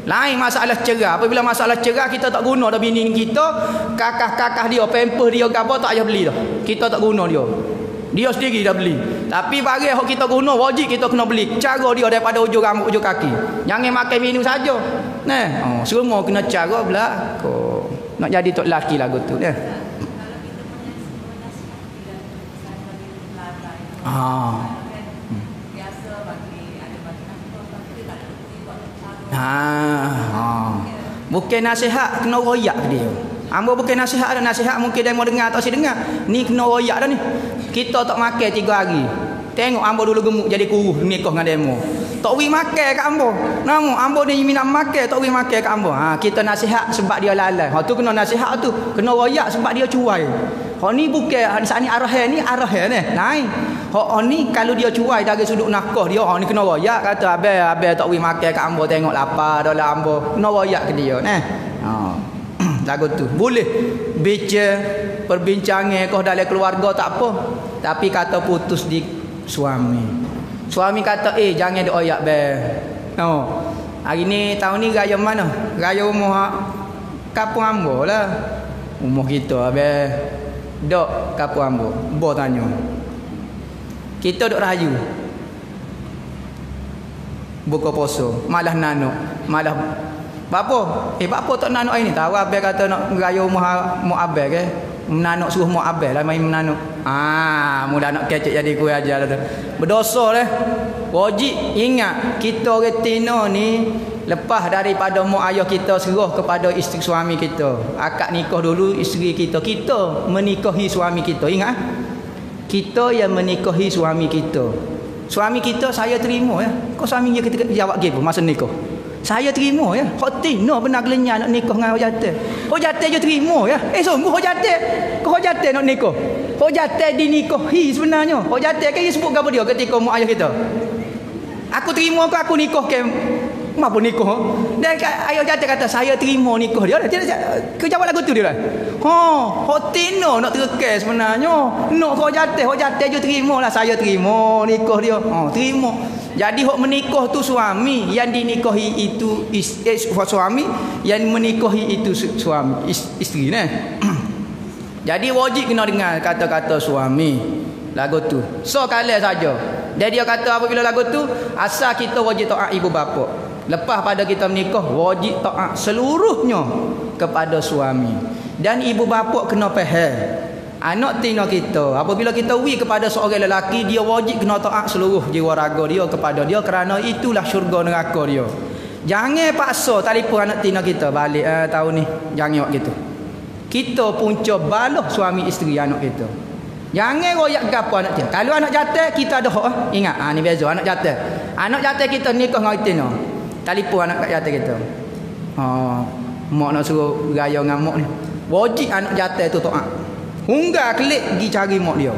Lain masalah cerah. Apabila masalah cerah kita tak guna dah bini kita, kakah-kakah dia, pamper dia gapo tak payah beli dah. Kita tak guna dia. Dia sendiri dah beli. Tapi barang yang kita guna wajib kita kena beli. Cara dia daripada ujung rambut ujung kaki. Jangan makan minum saja. Nah, oh, semua kena cara belako. Nak jadi tok laki lagu tu ya. Ah. Ah, ah. Bukan nasihat kena royak dia. Ambo bukan nasihat ada nasihat mungkin dia mau dengar atau si dengar. Ni kena royak dah ni. Kita tak makan tiga hari. Tengok ambo dulu gemuk jadi kuruh nikah dengan demo. Tak wi makan kat ambo. Namu ambo ni minat makan tak wi makan kat ambo. Ha kita nasihat sebab dia lalai. Ha tu kena nasihat tu. Kena royak sebab dia cuai. Ha ni bukan saat ni arah ni arah ni. Naik. Ha ni kalau dia cuai dari sudut nakah dia ha ni kena royak kata abel abel tak wi makan kat ambo tengok lapar dalam ambo. Kena royak ke dia nah. Ha lagu tu. Boleh bicara perbincangan kau dalam keluarga tak apa. Tapi kata putus di suami. Suami kata, eh jangan dia oyak be. No. Hari ni tahun ni raya mana? Raya umur kapung ambo lah. Umur kita be. Dok kapung ambo. Bo tanya. Kita dok rayu. Buka poso, malah nanuk, malah Bapa? Eh bapa tak nak anak ini? Tahu abang kata nak raya rumah mu abang ke? Menanuk suruh mu abang lah main menanuk. Ah, mula nak kecek jadi kuih aja lah tu. Berdosa dah. Wajib ingat kita Tino ni lepas daripada mu ayah kita seruh kepada isteri suami kita. Akak nikah dulu isteri kita. Kita menikahi suami kita. Ingat? Kita yang menikahi suami kita. Suami kita saya terima ya. Kau suami dia kita jawab gitu masa nikah. Saya terima ya. Hoti no benar gelenya nak nikah dengan hojate. Hojate je terima ya. Eh sungguh hojate. Kau hojate nak nikah. Hojate dinikahi sebenarnya. Hojate kan dia sebut apa dia ketika mu ayah kita. Aku terima kau aku nikah ke Mampu nikah Dan ayah jatuh kata Saya terima nikah dia Dia Kau jawab lagu tu dia Ha Hotino nak terkes sebenarnya Nak kau jatuh Kau jatuh je terima lah Saya terima nikah dia Ha terima jadi hok menikah tu suami yang dinikahi itu is, eh, suami yang menikahi itu suami is, isteri nah. (clears throat) Jadi wajib kena dengar kata-kata suami lagu tu. So kala saja. Jadi dia kata apabila lagu tu asal kita wajib taat ibu bapa. Lepas pada kita menikah wajib taat seluruhnya kepada suami. Dan ibu bapa kena faham Anak tina kita apabila kita wi kepada seorang lelaki dia wajib kena taat seluruh jiwa raga dia kepada dia kerana itulah syurga neraka dia. Jangan paksa telefon anak tina kita balik eh, tahun ni. Jangan buat gitu. Kita punca baloh suami isteri anak kita. Jangan royak gapo anak dia. Kalau anak jatuh kita ada hak. Eh. Ingat ah ni beza anak jatuh. Anak jatuh kita nikah dengan tina. Telefon anak jatuh kita. Ha, mak nak suruh gaya ngamuk ni. Wajib anak jatuh tu taat. Hungga kelik pergi cari mak dia.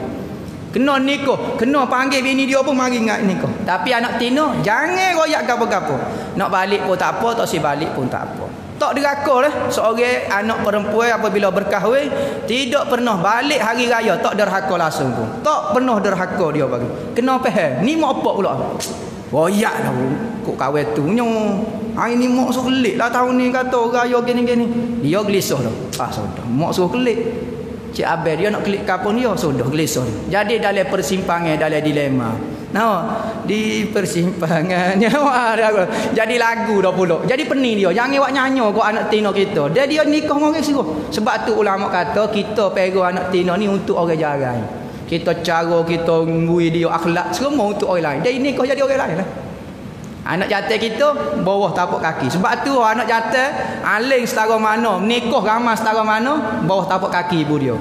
Kena nikah, kena panggil bini dia pun mari ingat nikah. Tapi anak tino jangan royak gapo-gapo. Nak balik pun tak apa, tak si balik pun tak apa. Tak deraka lah seorang anak perempuan apabila berkahwin tidak pernah balik hari raya tak derhaka langsung pun. Tak pernah derhaka dia bagi. Kena faham. Ni mak apa pula? Royak lah kok kahwin tu nyo. Hari ni mak suruh kelik lah tahun ni kata raya gini-gini. Dia gelisah dah. Ah sudah. Mak suruh kelik. Cik Abel dia nak klik kapun dia sudah gelisah jadi dalam persimpangan dalam dilema. Nah di persimpangan (laughs) jadi lagu dah pula. Jadi pening dia jangan buat nyanyi kau anak tino kita. Dia dia nikah dengan orang sirah sebab tu ulama kata kita pego anak tino ni untuk orang jarang kita cara kita ngui dia akhlak semua untuk orang lain. Dia nikah jadi orang lain lah Anak jatuh kita bawah tapak kaki. Sebab tu anak jatuh aling setara mana, nikah ramah setara mana, bawah tapak kaki ibu dia.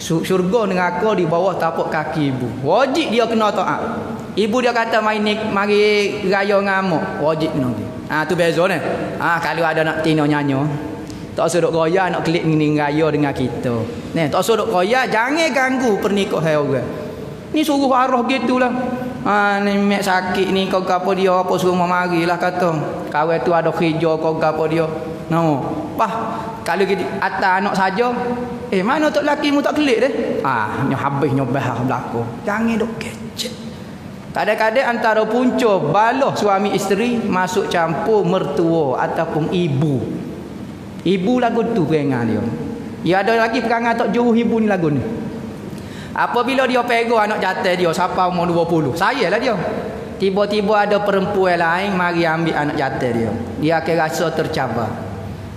Syurga neraka di bawah tapak kaki ibu. Wajib dia kena taat. Ibu dia kata main nik, mari raya ngamuk, wajib kena dia. Ha tu beza ni. Ha kalau ada nak tino nyanyo, tak usah duk goyah nak klik ni raya dengan kita. Ni tak usah duk goyah, jangan ganggu pernikahan orang. Ni suruh arah gitulah. Ha ni mek sakit ni kau gapo dia apa suruh marilah kata. Kawan tu ada kerja kau gapo dia. No. Pah kalau kita atas anak saja eh mana tok laki mu tak kelik deh. Ah nyo habis nyo bah belako. Jangan dok kecek. Kadang-kadang antara punca baloh suami isteri masuk campur mertua ataupun ibu. Ibu lagu tu perangai dia. Ya ada lagi perangai tak jauh ibu ni lagu ni. Apabila dia pegang anak jatuh dia siapa umur 20. Saya lah dia. Tiba-tiba ada perempuan lain mari ambil anak jatuh dia. Dia akan rasa tercabar.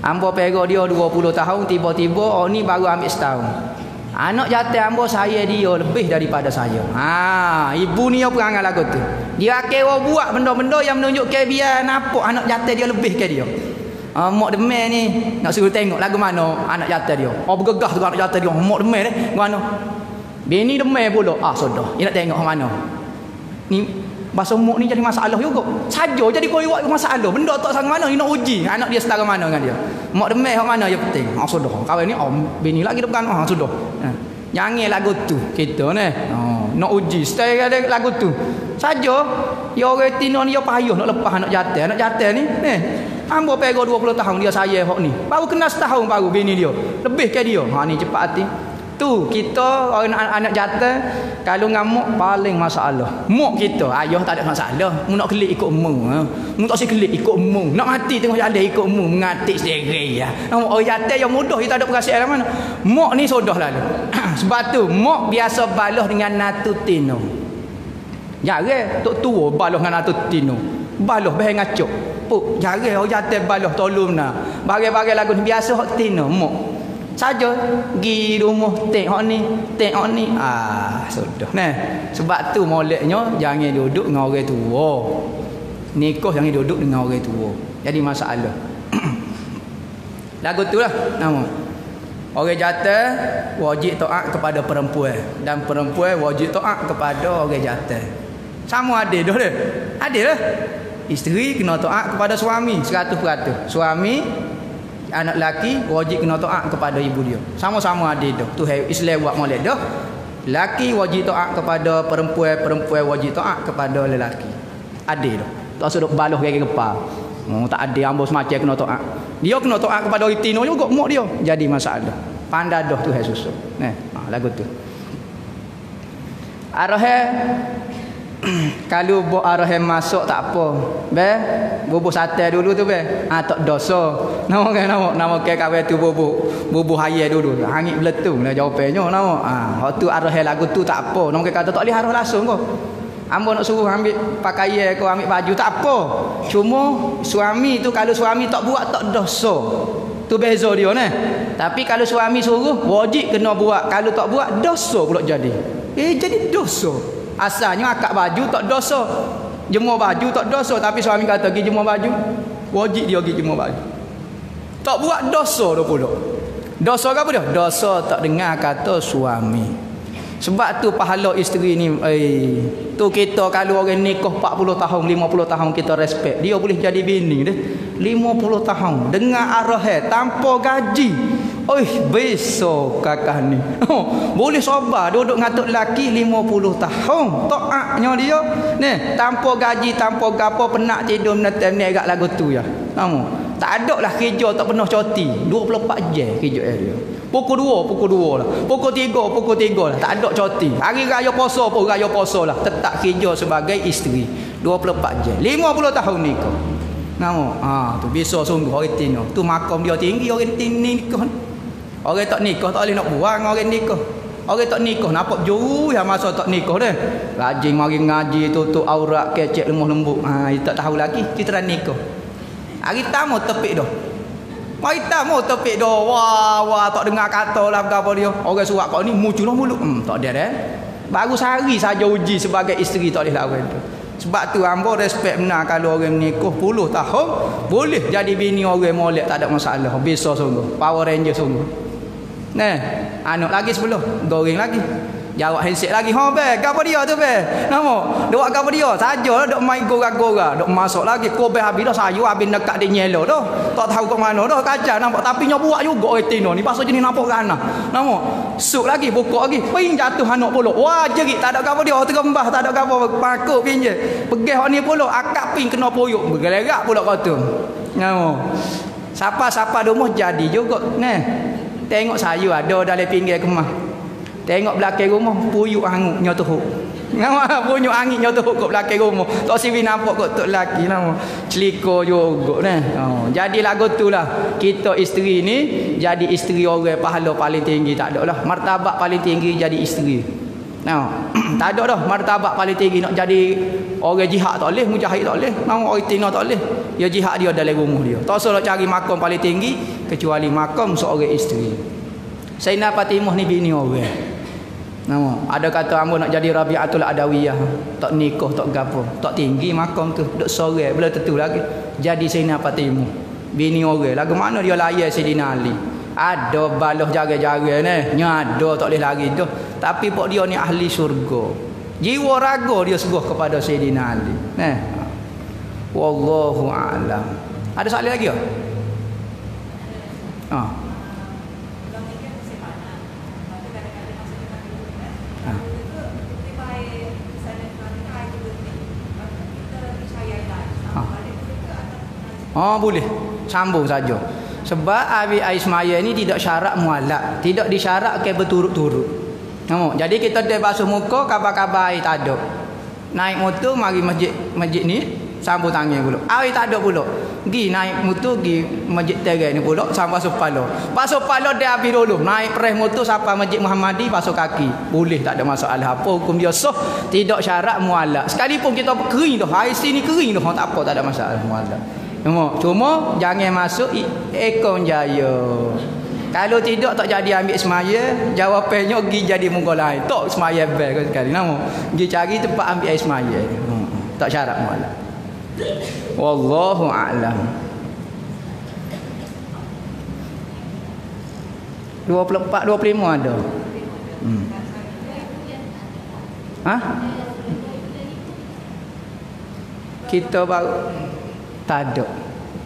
Ambo pegang dia 20 tahun tiba-tiba oh ni baru ambil setahun. Anak jatuh ambo saya dia lebih daripada saya. Ha, ibu ni apa perangai lagu tu. Dia akan buat benda-benda yang menunjuk ke biar nampak anak jatuh dia lebih ke dia. Uh, mak demai ni nak suruh tengok lagu mana anak jatuh dia. Oh bergegah tu anak jatuh dia. Mak demai ni mana? Bini demai pula. Ah sudah. Dia nak tengok mana. Ni bahasa umur ni jadi masalah juga. Saja jadi kau buat masalah. Benda tak sang mana ni nak uji. Anak dia setara mana dengan dia. Mak demai hak mana yang penting. Ah sudah. Kawan ni oh bini lagi depan ah sudah. Ha. Jangan lagu tu kita ni. Oh, nak uji. Ada lagu tu. Saja ya orang tino ni ya nak lepas anak jatuh. Anak jatuh ni. Ni. Ambo pego 20 tahun dia saya hok ni. Baru kena setahun baru bini dia. Lebih ke dia. Ha ni cepat hati tu kita orang anak jatuh kalau ngamuk paling masalah. Muk kita ayah tak ada masalah. Mu nak kelik ikut mu ha? mu tak kelik ikut mu. Nak mati tengok jalan ikut mu. Mengatik sendiri ya. Orang jatuh yang mudah kita ada perasaan mana. Muk ni sudah lalu (clears throat) sebab tu muk biasa balah dengan natutino ya ke tok tua balah dengan natutino balah bahaya ngacuk. Puk jari oh jatuh baloh tolong nah. Bagai-bagai lagu biasa hok tino mok saja. Gi rumah tengok ni tengok ni. Ah sudah. Nah sebab tu moleknya jangan duduk dengan orang tua. Nikah jangan duduk dengan orang tua. Jadi masalah. (clears throat) Lagu tu lah nama. Orang jatuh wajib taat kepada perempuan. Dan perempuan wajib taat kepada orang jatuh sama adil dah dia adil lah. Isteri kena taat kepada suami 100% suami anak lelaki wajib kena taat kepada ibu dia. Sama-sama adil dah tu Islam buat molek dah lelaki wajib taat kepada perempuan perempuan wajib taat kepada lelaki. Adil dah tak suruh baluh kaki kepala oh, tak ada ambo semacam kena taat. Dia kena taat kepada orang tino juga mak dia. Jadi masalah pandai dah tu hai susu. Eh ha, lagu tu. Arah (clears throat) kalau buat arah yang masuk tak apa be bubuh sate dulu tu be ha tak dosa (laughs) nama kan nama nama ke kawe tu bubuh bubuh hayat dulu hangit beletung lah jawapannya nama ha waktu arah lagu tu tak apa nama ke kata tak boleh arah langsung kau Ambo nak suruh ambil pakaian kau ambil baju tak apa. Cuma suami tu kalau suami tak buat tak dosa. Tu beza dia ni. Tapi kalau suami suruh wajib kena buat. Kalau tak buat dosa pula jadi. Eh jadi dosa. Asalnya akak baju tak dosa. Jemur baju tak dosa tapi suami kata pergi jemur baju. Wajib dia pergi jemur baju. Tak buat dosa dah pula. Dosa apa dia? Dosa tak dengar kata suami. Sebab tu pahala isteri ni eh tu kita kalau orang nikah 40 tahun 50 tahun kita respect dia boleh jadi bini dia 50 tahun dengan arah tanpa gaji Oi, besok kakak ni. (laughs) Oh, boleh sabar duduk ngatuk lelaki 50 tahun. Taatnya dia. Ni, tanpa gaji, tanpa gapo penak tidur menetem ni agak lagu tu ya. Kamu. Tak ada lah kerja tak pernah cuti. 24 jam kerja dia. Pukul 2, pukul 2 lah. Pukul 3, pukul 3 lah. Tak ada cuti. Hari raya puasa pun raya puasa lah. Tetap kerja sebagai isteri. 24 jam. 50 tahun ni kau. Nama, ha, tu biasa sungguh orang tino. Tu makam dia tinggi orang nikah ni. Orang tak nikah tak boleh nak buang orang nikah. Orang tak nikah nampak jauh yang masa tak nikah dah. Rajin mari ngaji tutup aurat kecek lemah lembut. Ha tak tahu lagi dah nikah. Hari tamu tepik dah. Mari tamu tepik dah. Wah wah tak dengar kata lah apa dia. Orang surat kau ni muncul mulut. Hmm tak ada dah. Baru sehari saja uji sebagai isteri tak boleh lawan tu. Sebab tu hamba respect benar kalau orang nikah puluh tahun boleh jadi bini orang molek tak ada masalah. Bisa sungguh. Power Ranger sungguh. Nah, anu lagi sebelum, goreng lagi. Jawab handset lagi. Ha be, gapo dia tu be? Nama, dok gapo dia? Saja dok main gora-gora, dok masuk lagi be habis dah sayu habis dekat dia nyelo dah. Tak tahu ke mana dah kacau nampak tapi nya buat juga oi tino ni. Pasal jenis nampak kana. Nama, suk lagi buka lagi. Ping jatuh anak pula. Wah, jerit tak ada gapo dia, terembah tak ada gapo pakuk pinje. Pegih hok ni pula akak ping kena poyuk. Bergerak pula kata. Nama. Siapa-siapa rumah jadi juga. Nah. Tengok sayur ada dalam pinggir kemah. Tengok belakang rumah puyuk hangut nyoto huk. Nama (laughs) puyuk angin nyoto huk kat belakang rumah. Tak siwi nampak kok tok laki nama. Celiko juga nah. Oh, jadi lagu tu lah. Kita isteri ni jadi isteri orang pahala paling tinggi tak ada lah. Martabat paling tinggi jadi isteri. Nah, (clears throat) tak ada dah martabat paling tinggi nak jadi orang jihad tak boleh, mujahid tak boleh, mau orang tina tak boleh. Ya jihad dia dalam rumah dia. Tak usah cari makam paling tinggi kecuali makam seorang isteri. Sayyidina Fatimah ni bini orang. Nama, ada kata ambo nak jadi Rabi'atul Adawiyah, tak nikah, tak gapo, tak tinggi makam tu, duk sore, belum tentu lagi. Jadi Sayyidina Fatimah, bini orang. Lagu mana dia layan Sayyidina Ali? Ada baloh jaga-jaga ni, nyado tak boleh lagi tu. Tapi pok dia ni ahli syurga. Jiwa raga dia seguh kepada Sayyidina Ali. Nah. Wallahu a'lam. Ada soalan lagi tak? Ha. Oh boleh sambung saja. Sebab Abi Aismaya ni tidak syarat mualak, tidak disyaratkan berturut-turut. Oh, jadi kita dia basuh muka kabar-kabar tak ada. Naik motor mari masjid masjid ni sambung tangan pula. Air tak ada pula. Gi naik motor gi masjid terai ni pula sambung basuh kepala. Basuh kepala dia habis dulu. Naik press motor sampai masjid Muhammadi basuh kaki. Boleh tak ada masalah apa hukum dia sah. Tidak syarat mualak. Sekalipun kita kering dah. Air sini kering dah tak apa tak ada masalah mualak. Cuma, cuma jangan masuk ekor jaya. Kalau tidak tak jadi ambil semaya, jawapannya pergi jadi muka lain. Tak semaya bel sekali. Nama, pergi cari tempat ambil air semaya. Hmm. Tak syarat malam. Wallahu a'lam. 24 25 ada. Hmm. Ha? Kita baru tak ada.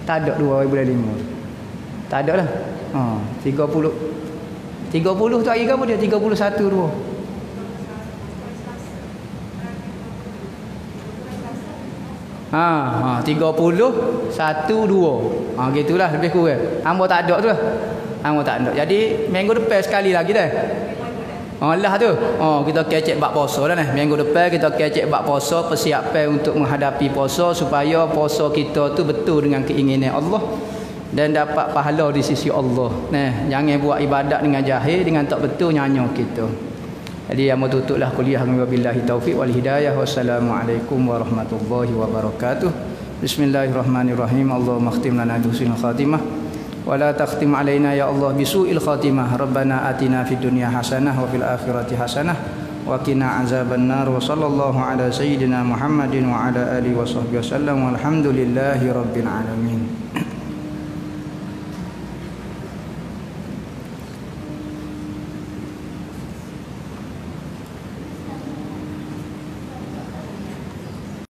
Tak ada 2005. Tak ada lah. Ha, 30 30 tu hari apa dia? 31 dua. Ha, ha 30 1 2. Ha gitulah lebih kurang. Hamba tak ada tu lah. Hamba tak ada. Jadi minggu depan sekali lagi dah. Oh lah tu. Oh kita kecek bab puasa dah ni. Minggu depan kita kecek bab puasa persiapan untuk menghadapi puasa supaya puasa kita tu betul dengan keinginan Allah dan dapat pahala di sisi Allah. Nah, jangan buat ibadat dengan jahil dengan tak betul nyanyo kita. Jadi yang tutuplah kuliah wabillahi taufik wal hidayah. Wassalamualaikum warahmatullahi wabarakatuh. Bismillahirrahmanirrahim. Allahumma khtim lana husnul khatimah wa la takhtim alaina ya Allah bisu'il khatimah. Rabbana atina fid dunya hasanah wa fil akhirati hasanah wa qina azaban nar wa sallallahu ala sayyidina Muhammadin wa ala alihi wa sahbihi wasallam walhamdulillahi rabbil alamin.